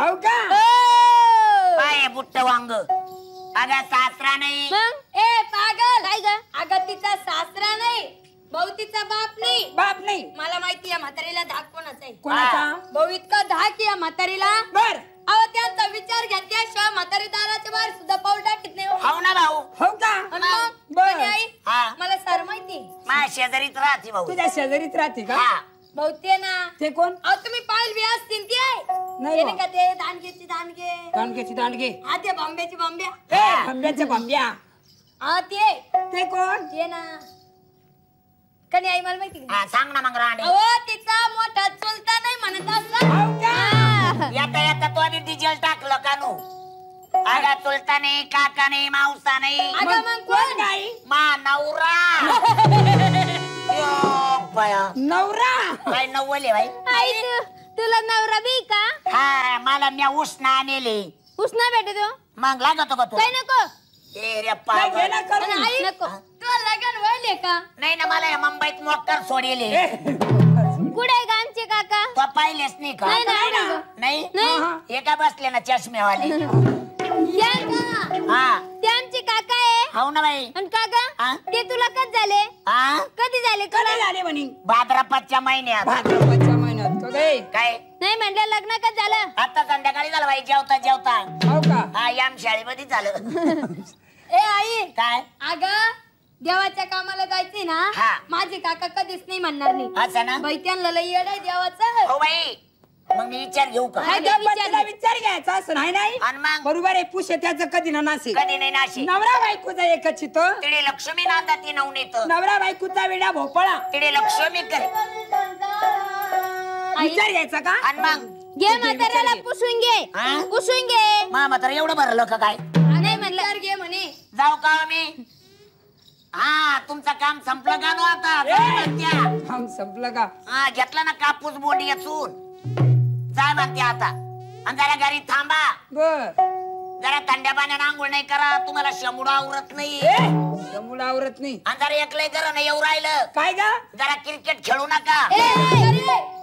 हो का? हो. काय बुट्ट वांग? अगं सासरा नाही. मग? ए पागल. काय ग? अगं तिचा सासरा नाही. भाऊ तिचा बाप नाही. बाप नाही. मला माहिती आहे म्हातारीला धाक कोणाचा आहे? कोणाचा? भाऊ इतका धाक या म्हातारीला. बर. अहो त्यांचा विचार घेतल्याशिवाय म्हातारी दाराच्या बाहेर सुद्धा पाऊल टाकीत नाही हो. हो ना भाऊ. हो का? आणि मग? बर. म्हणे आई हा. मला सर माहिती माझ्या शेजारीच राहते भाऊ. तुझ्या शेजारीत राहते का? हा. भाऊ ते ना. ते कोण? अहो तुम्ही पाहिल बी असतील ती. आहे नाही ते बा. नाही का ते दांडगेची दांडगे दांडग्याची दांडगे हा ते बॉम्बेची बॉम्बे हा ते. ते कोण? ते ना. कधी आई मला माहिती का? हा, सांग ना मग राणे. अहो तिचा मोठा चुलता नाही म्हणत असं. हो का? येता येता तो आधी डिझेल टाकलं का नो? अगं चुलता नाही काका नाही मावसा नाही. अगं मग कोण काय मा नवरा. यो, बया. नवरा? काय नव्वले बाई. आई तू तुला नवरा बी का? हा मला म्या उष्णा आणले उष्णा भेटतो मग लागतो का तू? काय नको. ए रे काय पागल. गेला करून आणि आई नको. तुला लग्न व्हायले का? नाही ना मला या मुंबईत मोटर सोडेले कुठे आहे का आमचे काका? तो पाहिलेच नाही का? नाही ना नाही नाही. हे का बसले ना चष्मेवाले त्या- हा. ते आमचे काका आहे. हो ना बाई. आणि काका हा? ते तुला कधी झाले? हा? कधी झाले कधी झाले म्हणे? भाद्रपदच्या महिन्यात. भाद्रपदच्या महिन्यात का गे? काय? नाही म्हणलं लग्न कधी झालं? आता संध्याकाळी झालं बाई जेवता जेवता. हो का? हा याम शाळेमध्ये झालं. ए आई. काय? अग देवाच्या कामाला जायचंय ना हा. माझे काका कधीच नाही म्हणणार नाही. असं ना? बाई त्यांना लई येड आहे देवाचं. हो बाई. मग मी विचार घेऊ का? विचार घ्यायचा असं नाही नाही? आणि मग? बरोबर आहे पुष्य त्याचं कधी ना नासे कधी नाही नाशी नवरा बायकोचा एकच चितो. तिडे लक्ष्मी नांदा ती नवून येत नवरा बायकोचा वेडा भोपळा. तिडे लक्ष्मी करे. विचार घ्यायचा का? आणि मग? घे म्हाताऱ्याला पुसून घे. हा? पुसून घे. मामा तर एवढं भरलं का काय? नाही म्हणलं. विचार घे म्हणे. जाऊ का मी हा तुमचं काम संपलं का नो आता? जाऊ म्हणत्या. हम संपलं का? हा घेतला ना कापूस बोट येचून जाय म्हणते आता. आणि जरा घरी थांबा. बर. जरा थंड्या पाण्यानं आंघोळ नाही करा. तुम्हाला शंभूड आवरत नाही. जमूड आवरत नाही. आणि जरा एकलंय जरा नाही येऊ राहिलं. काय गा? जरा क्रिकेट खेळू नका?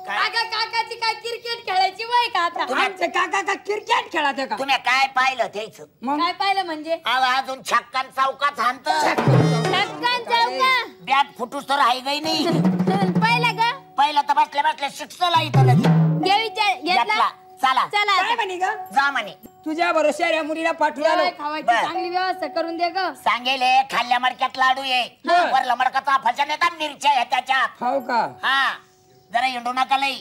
काका काकाची काय क्रिकेट खेळायची वय का आता? तुम्ही- आमचे काका का क्रिकेट खेळात का? तुम्ही काय पाहिलं तेच मग? काय पाहिलं म्हणजे? अहो, अजून छक्कान चौकात हाणत. छक्कन चौका बॅट फुटूस तर आहे गई नाही. पहिला ग? पहिलं तर बसल्या बसल्या शिक्षला इथं घेतला? चला. चला. म्हणे ग? जा म्हणे. तुझ्या भरोश्यावर या मुलीला पाठवून आलो. जेवाय खावायची बर. चांगली व्यवस्था करून दे ग. सांगेल हे, खाल्ल्या मडक्यात लाडू ये. बर. मडकाचा फसन येतात मिरच्या आहे त्याच्यात. हो का? हा. जरा हिंडू नका लई.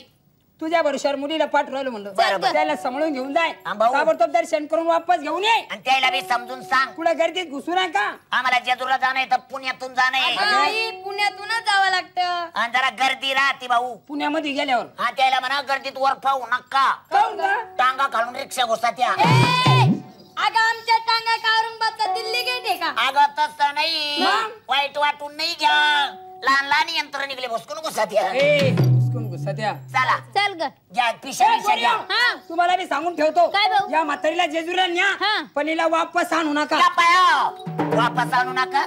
तुझ्या भरोश्यावर मुलीला पाठवून आलो म्हणलं बरोबर. त्याला सांभाळून घेऊन जाय. हा, भाऊ. ताबडतोब दर्शन करून वापस घेऊन ये. आणि त्याला बी समजून सांग. कुठे गर्दीत घुसू नका. आम्हाला जेजूरला जाणं आहे तर पुण्यातून जाणं आहे. आई पुण्यातूनच जावं लागतं. आणि जरा गर्दी राहते भाऊ. पुण्यामध्ये गेल्यावर. हा त्याला म्हणा गर्दीत वर पाहू नका. काहून का? टांगा घालून रिक्षा घुसतात या ए, अगं आमच्या टांगा का औरंगाबादचा दिल्ली गेट आहे का? अगं तसं नाही. मग? वाईट वाटून नाही घ्या. लहान लहान यंत्र निघले भुसकून घुसत या ए घुसकून घुसत या चला. चल ग. घ्या पिशा ए, पिशा घ्या. पोरीया, हा. तुम्हाला मी सांगून ठेवतो. काय भाऊ? या म्हातारीला जेजुरीला न्या. हा. पण हिला वापस आणू नका. या पाया. वापस आणू नका.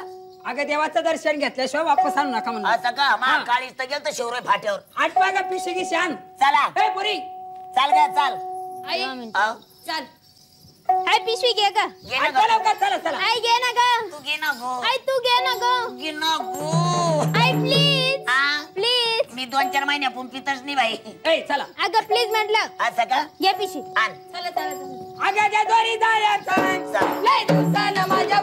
अगं देवाचं दर्शन घेतल्याशिवाय वापस आणू नका म्हणून. असं का? मा काळीच तर गेलं शिवरोय फाट्यावर. आठ वागा पिशे शान चला. ए पोरी. चाल घ्या चाल. आई. चल. आई पिशवी घे ग. घे ना चला गं. लवकर, चला चला. आई घे ना ग. तू घे ना गो. आई तू घे ना ग. घे ना गो. आई प्लीज हा? प्लीज मी दोन चार महिन्यापून पितच नाही बाई. ए चला. अगं प्लीज म्हटलं. असं का? घे पिशवी. आण. चला चला चला. अगं त्या दोरी जायचं चल. लय दिवसानं माझ्या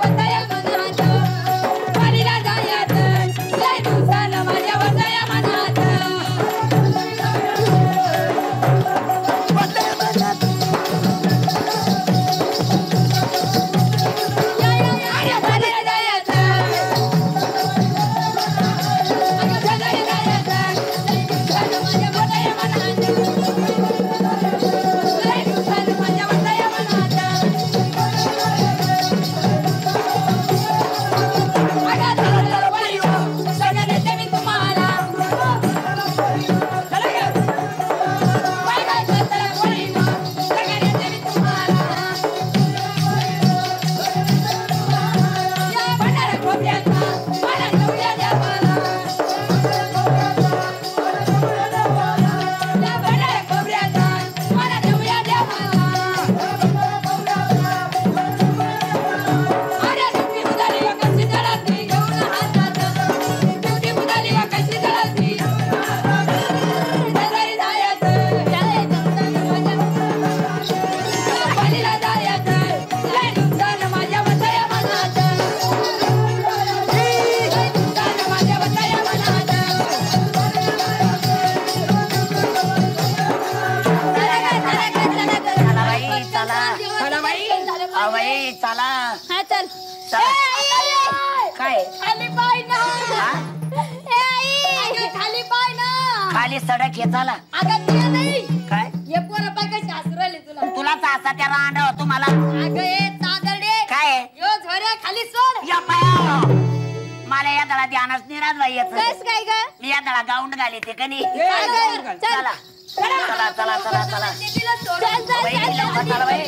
मला या दळा ध्यानच निराज बाई. कस काय ग? मी या दळा गाऊंड घाली ते कनी. ए, जाऊन घाल. चल. चला चला. चला चला चला ते सोड चल चल. बाई, चल लवकर चला बाई.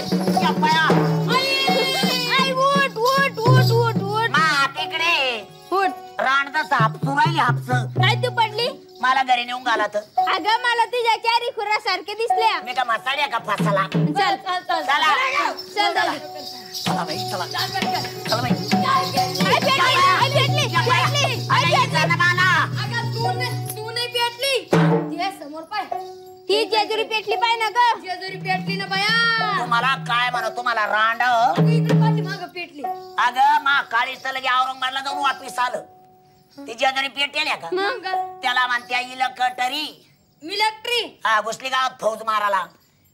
या पाया आई उठ उठ उठ उठ उठ. मा तिकडे. उठ. रांड तर हापसू. काय तू पडली? मला घरी नेऊन घाला तर अगं मला तुझ्या चारी खुरा सारखे दिसल्या. मी का मसाड्या का फसाला? चल. चल चल चला. चल. चल चला. बाई चला. चल. चला बाई. आई भेटली आई भेटली तू तू ते ती जेजुरी पेटली पाय ना ग. जेजुरी पेटली ना बाया. तुम्हाला काय म्हणा तुम्हाला रांड? तू माग पेटली. अगं मा काळी लगे औरंगाबादला जाऊन वापिस आलं. तिच्या जरी पेटेल्या का? त्याला म्हणत्या इलकटरी मिलिटरी हा घुसली गावात फौज माराला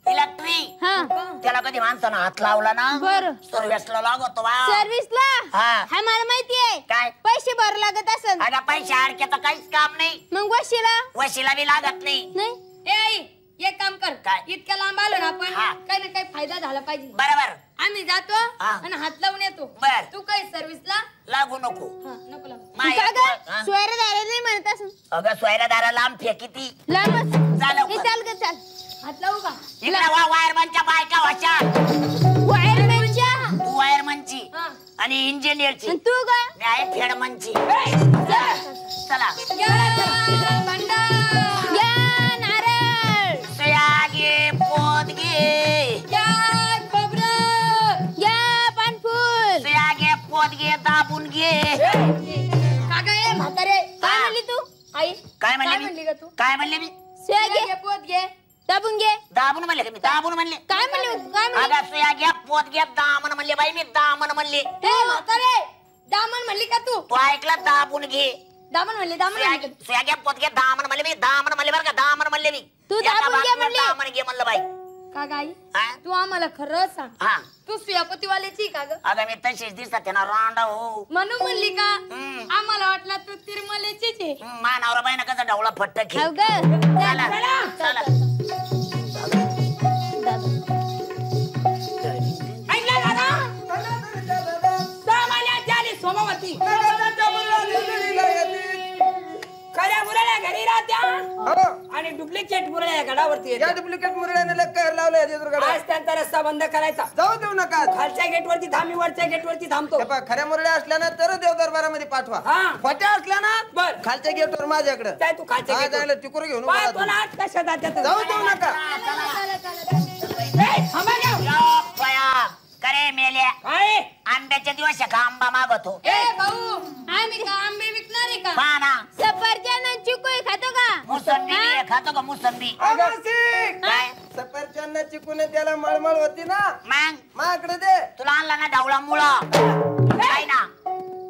इलेक्ट्री. हा. त्याला कधी माणसानं हात लावला ना? बरं. सर्व्हिसला लागतो बा. सर्विसला हा. हा मला माहिती आहे काय? पैसे भर लागत असेल अगं पैसे अडक्याचं काहीच काम नाही. मग वशीला? वशीला बी लागत नाही. नाही? ए आई एक काम कर. काय? इतक्या लांब आलो ना आपण हा. काही ना काही फायदा झाला पाहिजे. बरोबर. आम्ही जातो हा. आणि हात लावून येतो. बर. तू काही सर्व्हिसला लागू नको. हा नको लागू. माय- का ग? सोयरा दारा नाही म्हणत असून. अगं सोयरा दारा लांब फेकी ती लांबच. हे चाल चाल. हात लावू का? इकडे वा वायरमनच्या बायका वाशा वायरमॅनच्या? तू वायरमनची हा. आणि इंजिनियरची. आणि तू का मी आहे फेडमनची. चला. या नारळ. सुया घे पोत घे. या खोबरं. या पानफूल. सुया घे पोत घे दाबून घे. का काय म्हातारे. काय. म्हणली तू? आई काय म्हणले म्हणली मी? का तू? काय म्हणले मी? पोत घे. दाबून घे. दाबून म्हणले का मी? दाबून म्हणले. काय म्हणली? काय म्हणली? अगं सुया घ्या पोत घ्या दामन म्हणले बाई मी दामन म्हणले. ए म्हातारे दामन म्हणली का तू? तू ऐकलं दाबून घे. दामन म्हणली दामन सुया म्हणली? सुया घ्या पोत घ्या दामन म्हणले मी दामन म्हणले बरं का दामन म्हणले मी. तू एका दाबून घे बाजूला म्हणली. दामन घे म्हणलं बाई. का गाई? हा? तू आम्हाला खरं सांग. हा. तू सुयापतीवाल्याची का ग? अगं मी तशीच दिसतात त्यांना रांडा हो. म्हणून म्हणली का? हम्म. आम्हाला वाटलं तू तिरमलेचीच आहे. मानावर बाईनं कसं ढवळा फट्ट खे हाव ग? चला. चला. सोमवती खऱ्या मुरळ्या घरी राहत्या. आणि डुप्लिकेट मुरळ्या गडावरती या. डुप्लिकेट मुरड्याने कर लावले दुर्गाडा आज त्यांचा रस्ता बंद करायचा. जाऊ देऊ नका. खालच्या गेटवरती थांबी वरच्या गेटवरती थांबतो. हे पहा, खऱ्या मुरड्या असल्या ना तर देव दरबारामध्ये पाठवा. हा. खोट्या असल्या ना बर. खालच्या गेटवर माझ्याकडे. काय तू खालच्या हा, गेटवर? जायला तिकुर घेऊन उभा कशा जात्यात. जाऊ देऊ नका. ए, थांबा ना. करे मेल्या काय? आंब्याच्या दिवस का? आंबा मागतो ए भाऊ आम्ही का आंबे विकणार आहे का पाना सफरचंद चिकू खातो का? मुसंबी बी खातो का मुसंबी! काय सफरचंद चिकून त्याला मळमळ होती ना. मग? माझ्याकडे दे. तुला आणला ना ढवळा मुळा काय ना?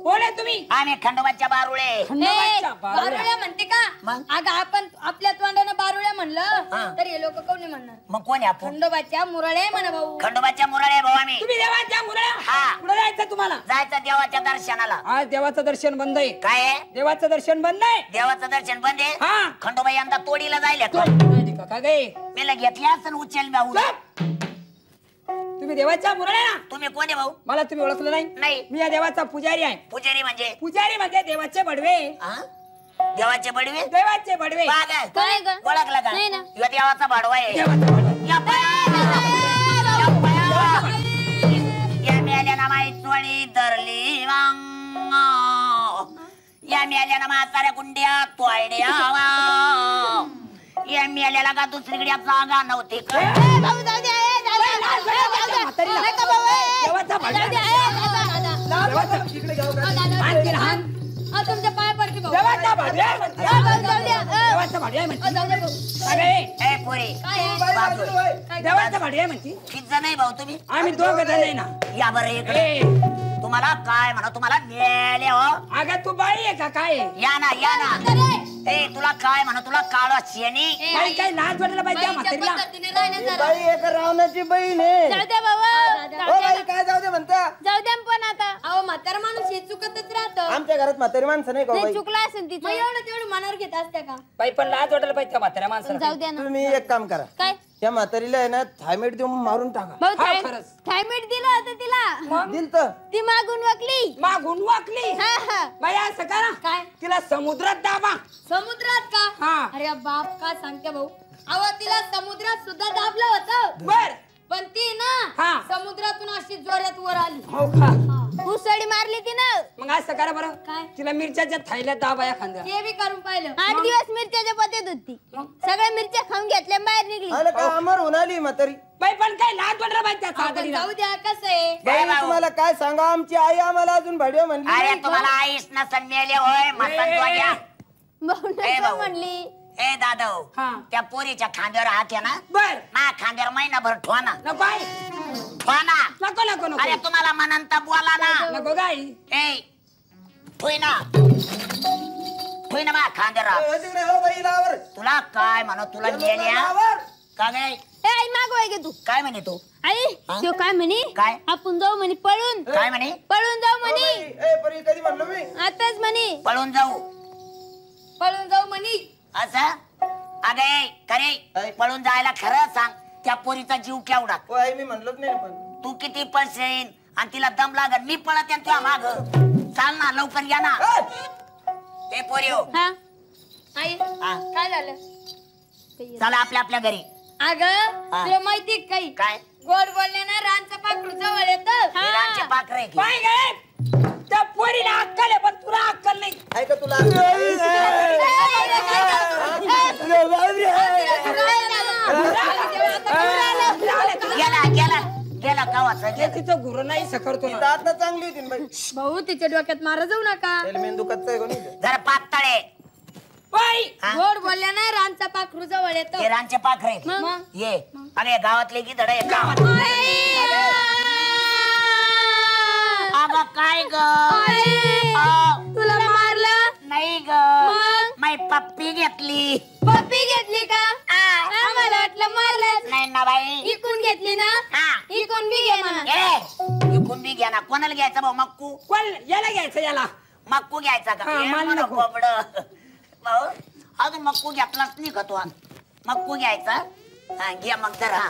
कोण आहे तुम्ही. आम्ही खंडोबाच्या बारुळे. खंडोबाच्या. बारुळ्या. म्हणते का? मग? अगं आपण आपल्या तोंडानं बारुळ्या. म्हणलं तर हे लोक कोणी म्हणणार? मग कोण आहे आपण? खंडोबाच्या मुरळे म्हणा भाऊ. खंडोबाच्या मुरळे भाऊ आम्ही. तुम्ही देवाच्या मुरळ्या? हा. कुठं जायचं तुम्हाला? जायचं देवाच्या दर्शनाला. आज देवाचं दर्शन बंद आहे. काय आहे? देवाचं दर्शन बंद आहे? देवाचं दर्शन बंद आहे? हा. खंडोबा यंदा तोडीला जायला नाही का का गे मी घेतल्या असं उचल भाऊ तुम्ही देवाच्या मुरळ्या. ना तुम्ही कोण आहे भाऊ? मला तुम्ही ओळखलं नाही. नाही. मी या देवाचा पुजारी आहे. पुजारी म्हणजे? पुजारी म्हणजे देवाचे बडवे. हा? देवाचे बडवे? देवाचे बडवे. बाग आहे. काय ग? ओळखला का? नाही ना. देवाचा भाडवा आहे. देवाचे बडवे. या बाया, या बाया. या मेल्यानं माई चोळी धरली वांग. या मेल्यानं म्हाताऱ्या गुंड्या तोडल्या या मेल्याला का दुसरीकडे जागा नव्हती का? ए, भाऊ जाऊ द्या. ए, तुमच्या पाय पडते देवाचा आहे म्हणते. किती जण आहे भाऊ तुम्ही? आम्ही दोघ जण आहे ना. या बरं इकडे. तुम्हाला काय म्हणा तुम्हाला मेले हो. अगं तू बाई आहे का काय? आहे? या ना या ना. ए तुला काय म्हणा तुला काळ शेणी ए, बाई काय लाज वाटायला पाहिजे त्या बाईच्या म्हातारीला? पद्धतीने राहणं ही जरा. बाई एक रावणाची बहीण आहे. जाऊ द्या ओ जाऊ बाई द्या. काय जाऊ दे म्हणता? जाऊ द्या पण आता. अहो म्हातारा माणूस हे चुकतच राहतं. आमच्या घरात म्हातारी माणसं नाही का हो नाही बाई? चुकला असेल तिचं. एवढं तेवढं मनावर घेत असते का? बाई पण लाज वाटायला पाहिजे त्या म्हाताऱ्या माणसाला. जाऊ द्या ना. तुम्ही एक काम करा. काय? त्या म्हातारीला आहे ना थायमेट देऊन मारून टाका. खरंच. थायमेट दिलं होतं तिला. दिल तर ती मागून वाकली. मागून वाकली. बाई असं करा. काय? तिला समुद्रात दाबा. समुद्रात का? हा. अरे बाप का सांगते भाऊ? अहो तिला समुद्रात सुद्धा दाबलं होतं. बर. पण ती ना हा. समुद्रातून अशी जोरात वर आली. हो का? उसळी मारली ती ना मग असं करा बरं. काय? तिला मिरच्याच्या थाईला दाबा या खांद्या ते बी करून पाहिलं. आठ दिवस मिरच्याच्या पत्यात होती. सगळ्या मिरच्या खाऊन घेतल्या आणि बाहेर निघली. आलं का? अमर होऊन आली म्हातारी. बाई पण काय त्या म्हातारीला. जाऊ द्या कसं आहे? बाई. तुम्हाला काय सांगा? आमची आई आम्हाला अजून भाडवे म्हणली. अरे नाही. तुम्हाला आईस नसन मेले होय ए. म्हणली. ए दादा हा. त्या पोरीच्या खांद्यावर हात आहे ना? बर. मा खांद्यावर महिनाभर ठोना नको बाई. ठोना नको नको अरे नको तुम्हाला म्हणंत बोला ना. नको गाई ए ठोय ना. ठोय ना मा खांद्यावर. हात. हो, तिकडे हो बाई लावर. तुला काय म्हणू तुला मेल्या लावर. का गे? ए आई मागवाय गे तू. काय म्हणे तू? आई हा? तो काय म्हणे? काय? आपण जाऊ म्हणे पळून. काय म्हणे? पळून जाऊ हो म्हणे. बाई, ए, परी कधी म्हणलो मी? आताच म्हणे. पळून जाऊ. पळून जाऊ म्हणे. असं? अगे करे काय? पळून जायला खरं सांग त्या पोरीचा जीव केवढा? हो मी म्हणलोच नाही पण. तू किती पळशील आणि तिला दम लागल मी पळत तुझ्या माग. चाल ना लवकर या ना. ए, ए पोरी हो. हा. आई हा. काय झालं? चला आपल्या आपल्या घरी. अग हा. तुला माहिती काही? काय? गोड बोलले ना रानचं पाखरू जवळ येत. पाखरे की. पाय गे त्या पोरीला अक्कल आहे पण तुला अक्कल नाही. आहे का तुला गेला गेला गेला गावाचा ते गेला. तिचं गुरु नाही सकरतो ती ना. दात ना चांगली होती ना बाई. भाऊ तिच्या डोक्यात मारा जाऊ नका. त्याला मेंदू कच्चा आहे कोणी? जरा पातळे पाय? गोड बोलल्या ना रानचा पाखरू जवळ येत. पाखरे. मग? ये. अरे गावातले की धडे गावात. अगं काय ग? तुला मारलं? नाही ग. मग? माई पप्पी घेतली. पप्पी घेतली का? आम्हाला वाटलं मारलं नाही ना बाई. इकून घेतली ना? हा. इकून बी घे म्हणा ए विकून बी घ्या ना. कोणाला घ्यायचा भाऊ? मक्कू. कोण? याला घ्यायचं याला. मक्कू घ्यायचा का? मला. बोबड. भाऊ अजून मक्कू घेतलाच नाही का तू? मक्कू घ्यायचा? हा घ्या मग जर. हा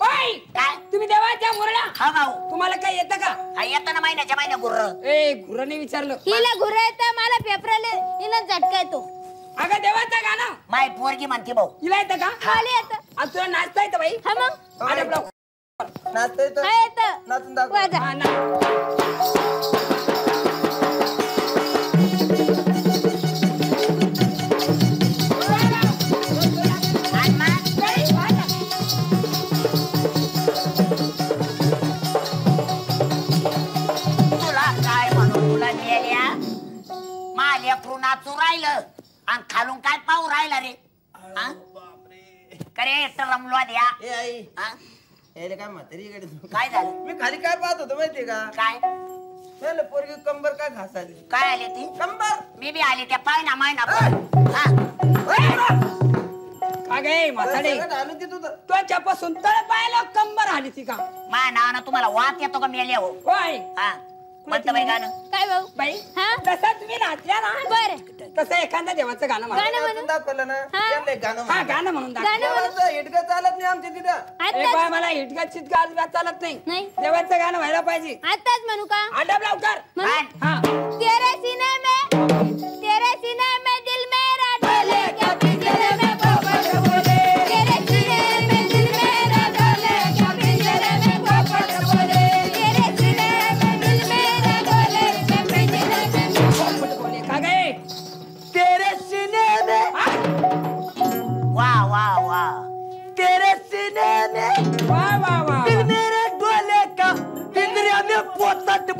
पाय काय? तुम्ही देवाच्या मुरडा हा. भाऊ तुम्हाला काय येतं का? हा येताना महिन्याच्या महिन्या गुर्र ए गुरुने विचारलं. हिला घुरा येतं मला पेपराला हिला झटका येतो अगं देवाचं गाणं. माय पोरगी म्हणते भाऊ. हिला येतं का? मला येतं. आणि तुला नाचता येतं बाई? हा मग? अरे. नाचता येतं? हा येतं. नाचून दाखव. वाजा. हा, ना. हा? यायला काय म्हातारी इकडे. काय झालं? मी खाली काय पाहत होतो माहितीये का? काय? पोरगी कंबर काय घास आली काय आली ती? कंबर! मी बी आली त्या पाय ना माय ना हा. का गे म्हाताडे होतं त्वच्यापासून तळ पायाला कंबर आली ती का? माय नावानं तुम्हाला वात येतो का मेल्या हो होय हा. म्हणतं बाई गाणं. काय भाऊ? बाई हा? तसा तुम्ही नाचल्या ना बर. तसं एखाद्या देवाचं गाणं म्हणा. गाणं म्हणून? दाखवलं ना? हा. त्यांना एक गाणं हा म्हणा. गाणं म्हणून दाखव. गाणं म्हणून? देवाचं हिटकं चालत नाही आमच्या तिथं. ए आताच बाय मला हिटका चिटका चालत नाही. नाही. देवाचं गाणं व्हायला पाहिजे. आताच म्हणू का? आडब लवकर. म्हणू? हा. तेरे सीने में तेरे सीने में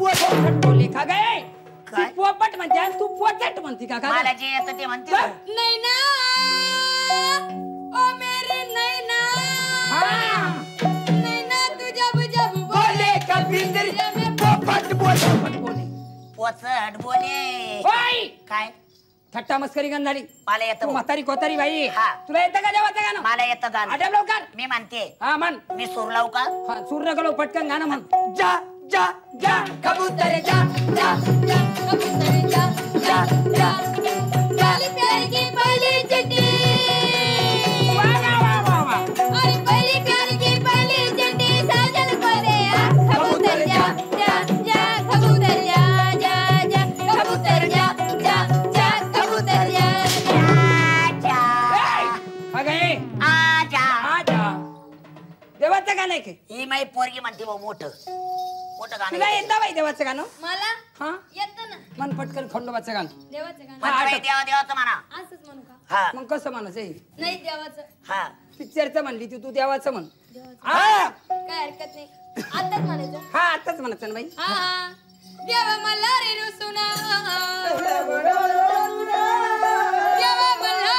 पोपट बोले का गे? काय? ती पोपट म्हणते आणि तू पोचट म्हणते का का मला गे? जे येतं ते म्हणते हा? भाऊ. नैना ओ मेरे नैना हा. नैना तू जब जब बोले का पिंजरे में पोपट बोले पोपट बोले पोचट बोले होय. काय? थट्टा मस्करी गंधारी. मला येतं तू. म्हातारी कोतारी बाई. हा. तुला येतं का देवाचं गाणं? मला येतं गाणं. लवकर. मी म्हणते. हा म्हण. मी सूर लावू का? हा सूर नका पटकन गाणं म्हण. जा. जा जा कबूतर जा जा जा कबूतर जा जा जा पहली प्यार की पहली चिट्ठी वा वा वा वा वा अरे पहली प्यार की पहली चिट्ठी साजन को आ कबूतर जा जा जा कबूतर जा जा जा कबूतर जा जा जा कबूतर जा आजा अगे आजा आजा देवाचं गाणं आहे की ही माई पोरगी म्हणते मोठं मोठं तुला येतं. बाई देवाचं गाणं. मला? हा? येत ना. मन पटकन खंडोबाचं गाणं. देवाचं गाणं. देवा देवाचं म्हणा. म्हणू मग कसं म्हणायचं नाही देवाचं. पिक्चरचं म्हणली तू तू देवाचं म्हण. हा? काय हरकत नाही. हा आताच म्हणायचं ना बाई. मला रे रुसुना मला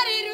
रे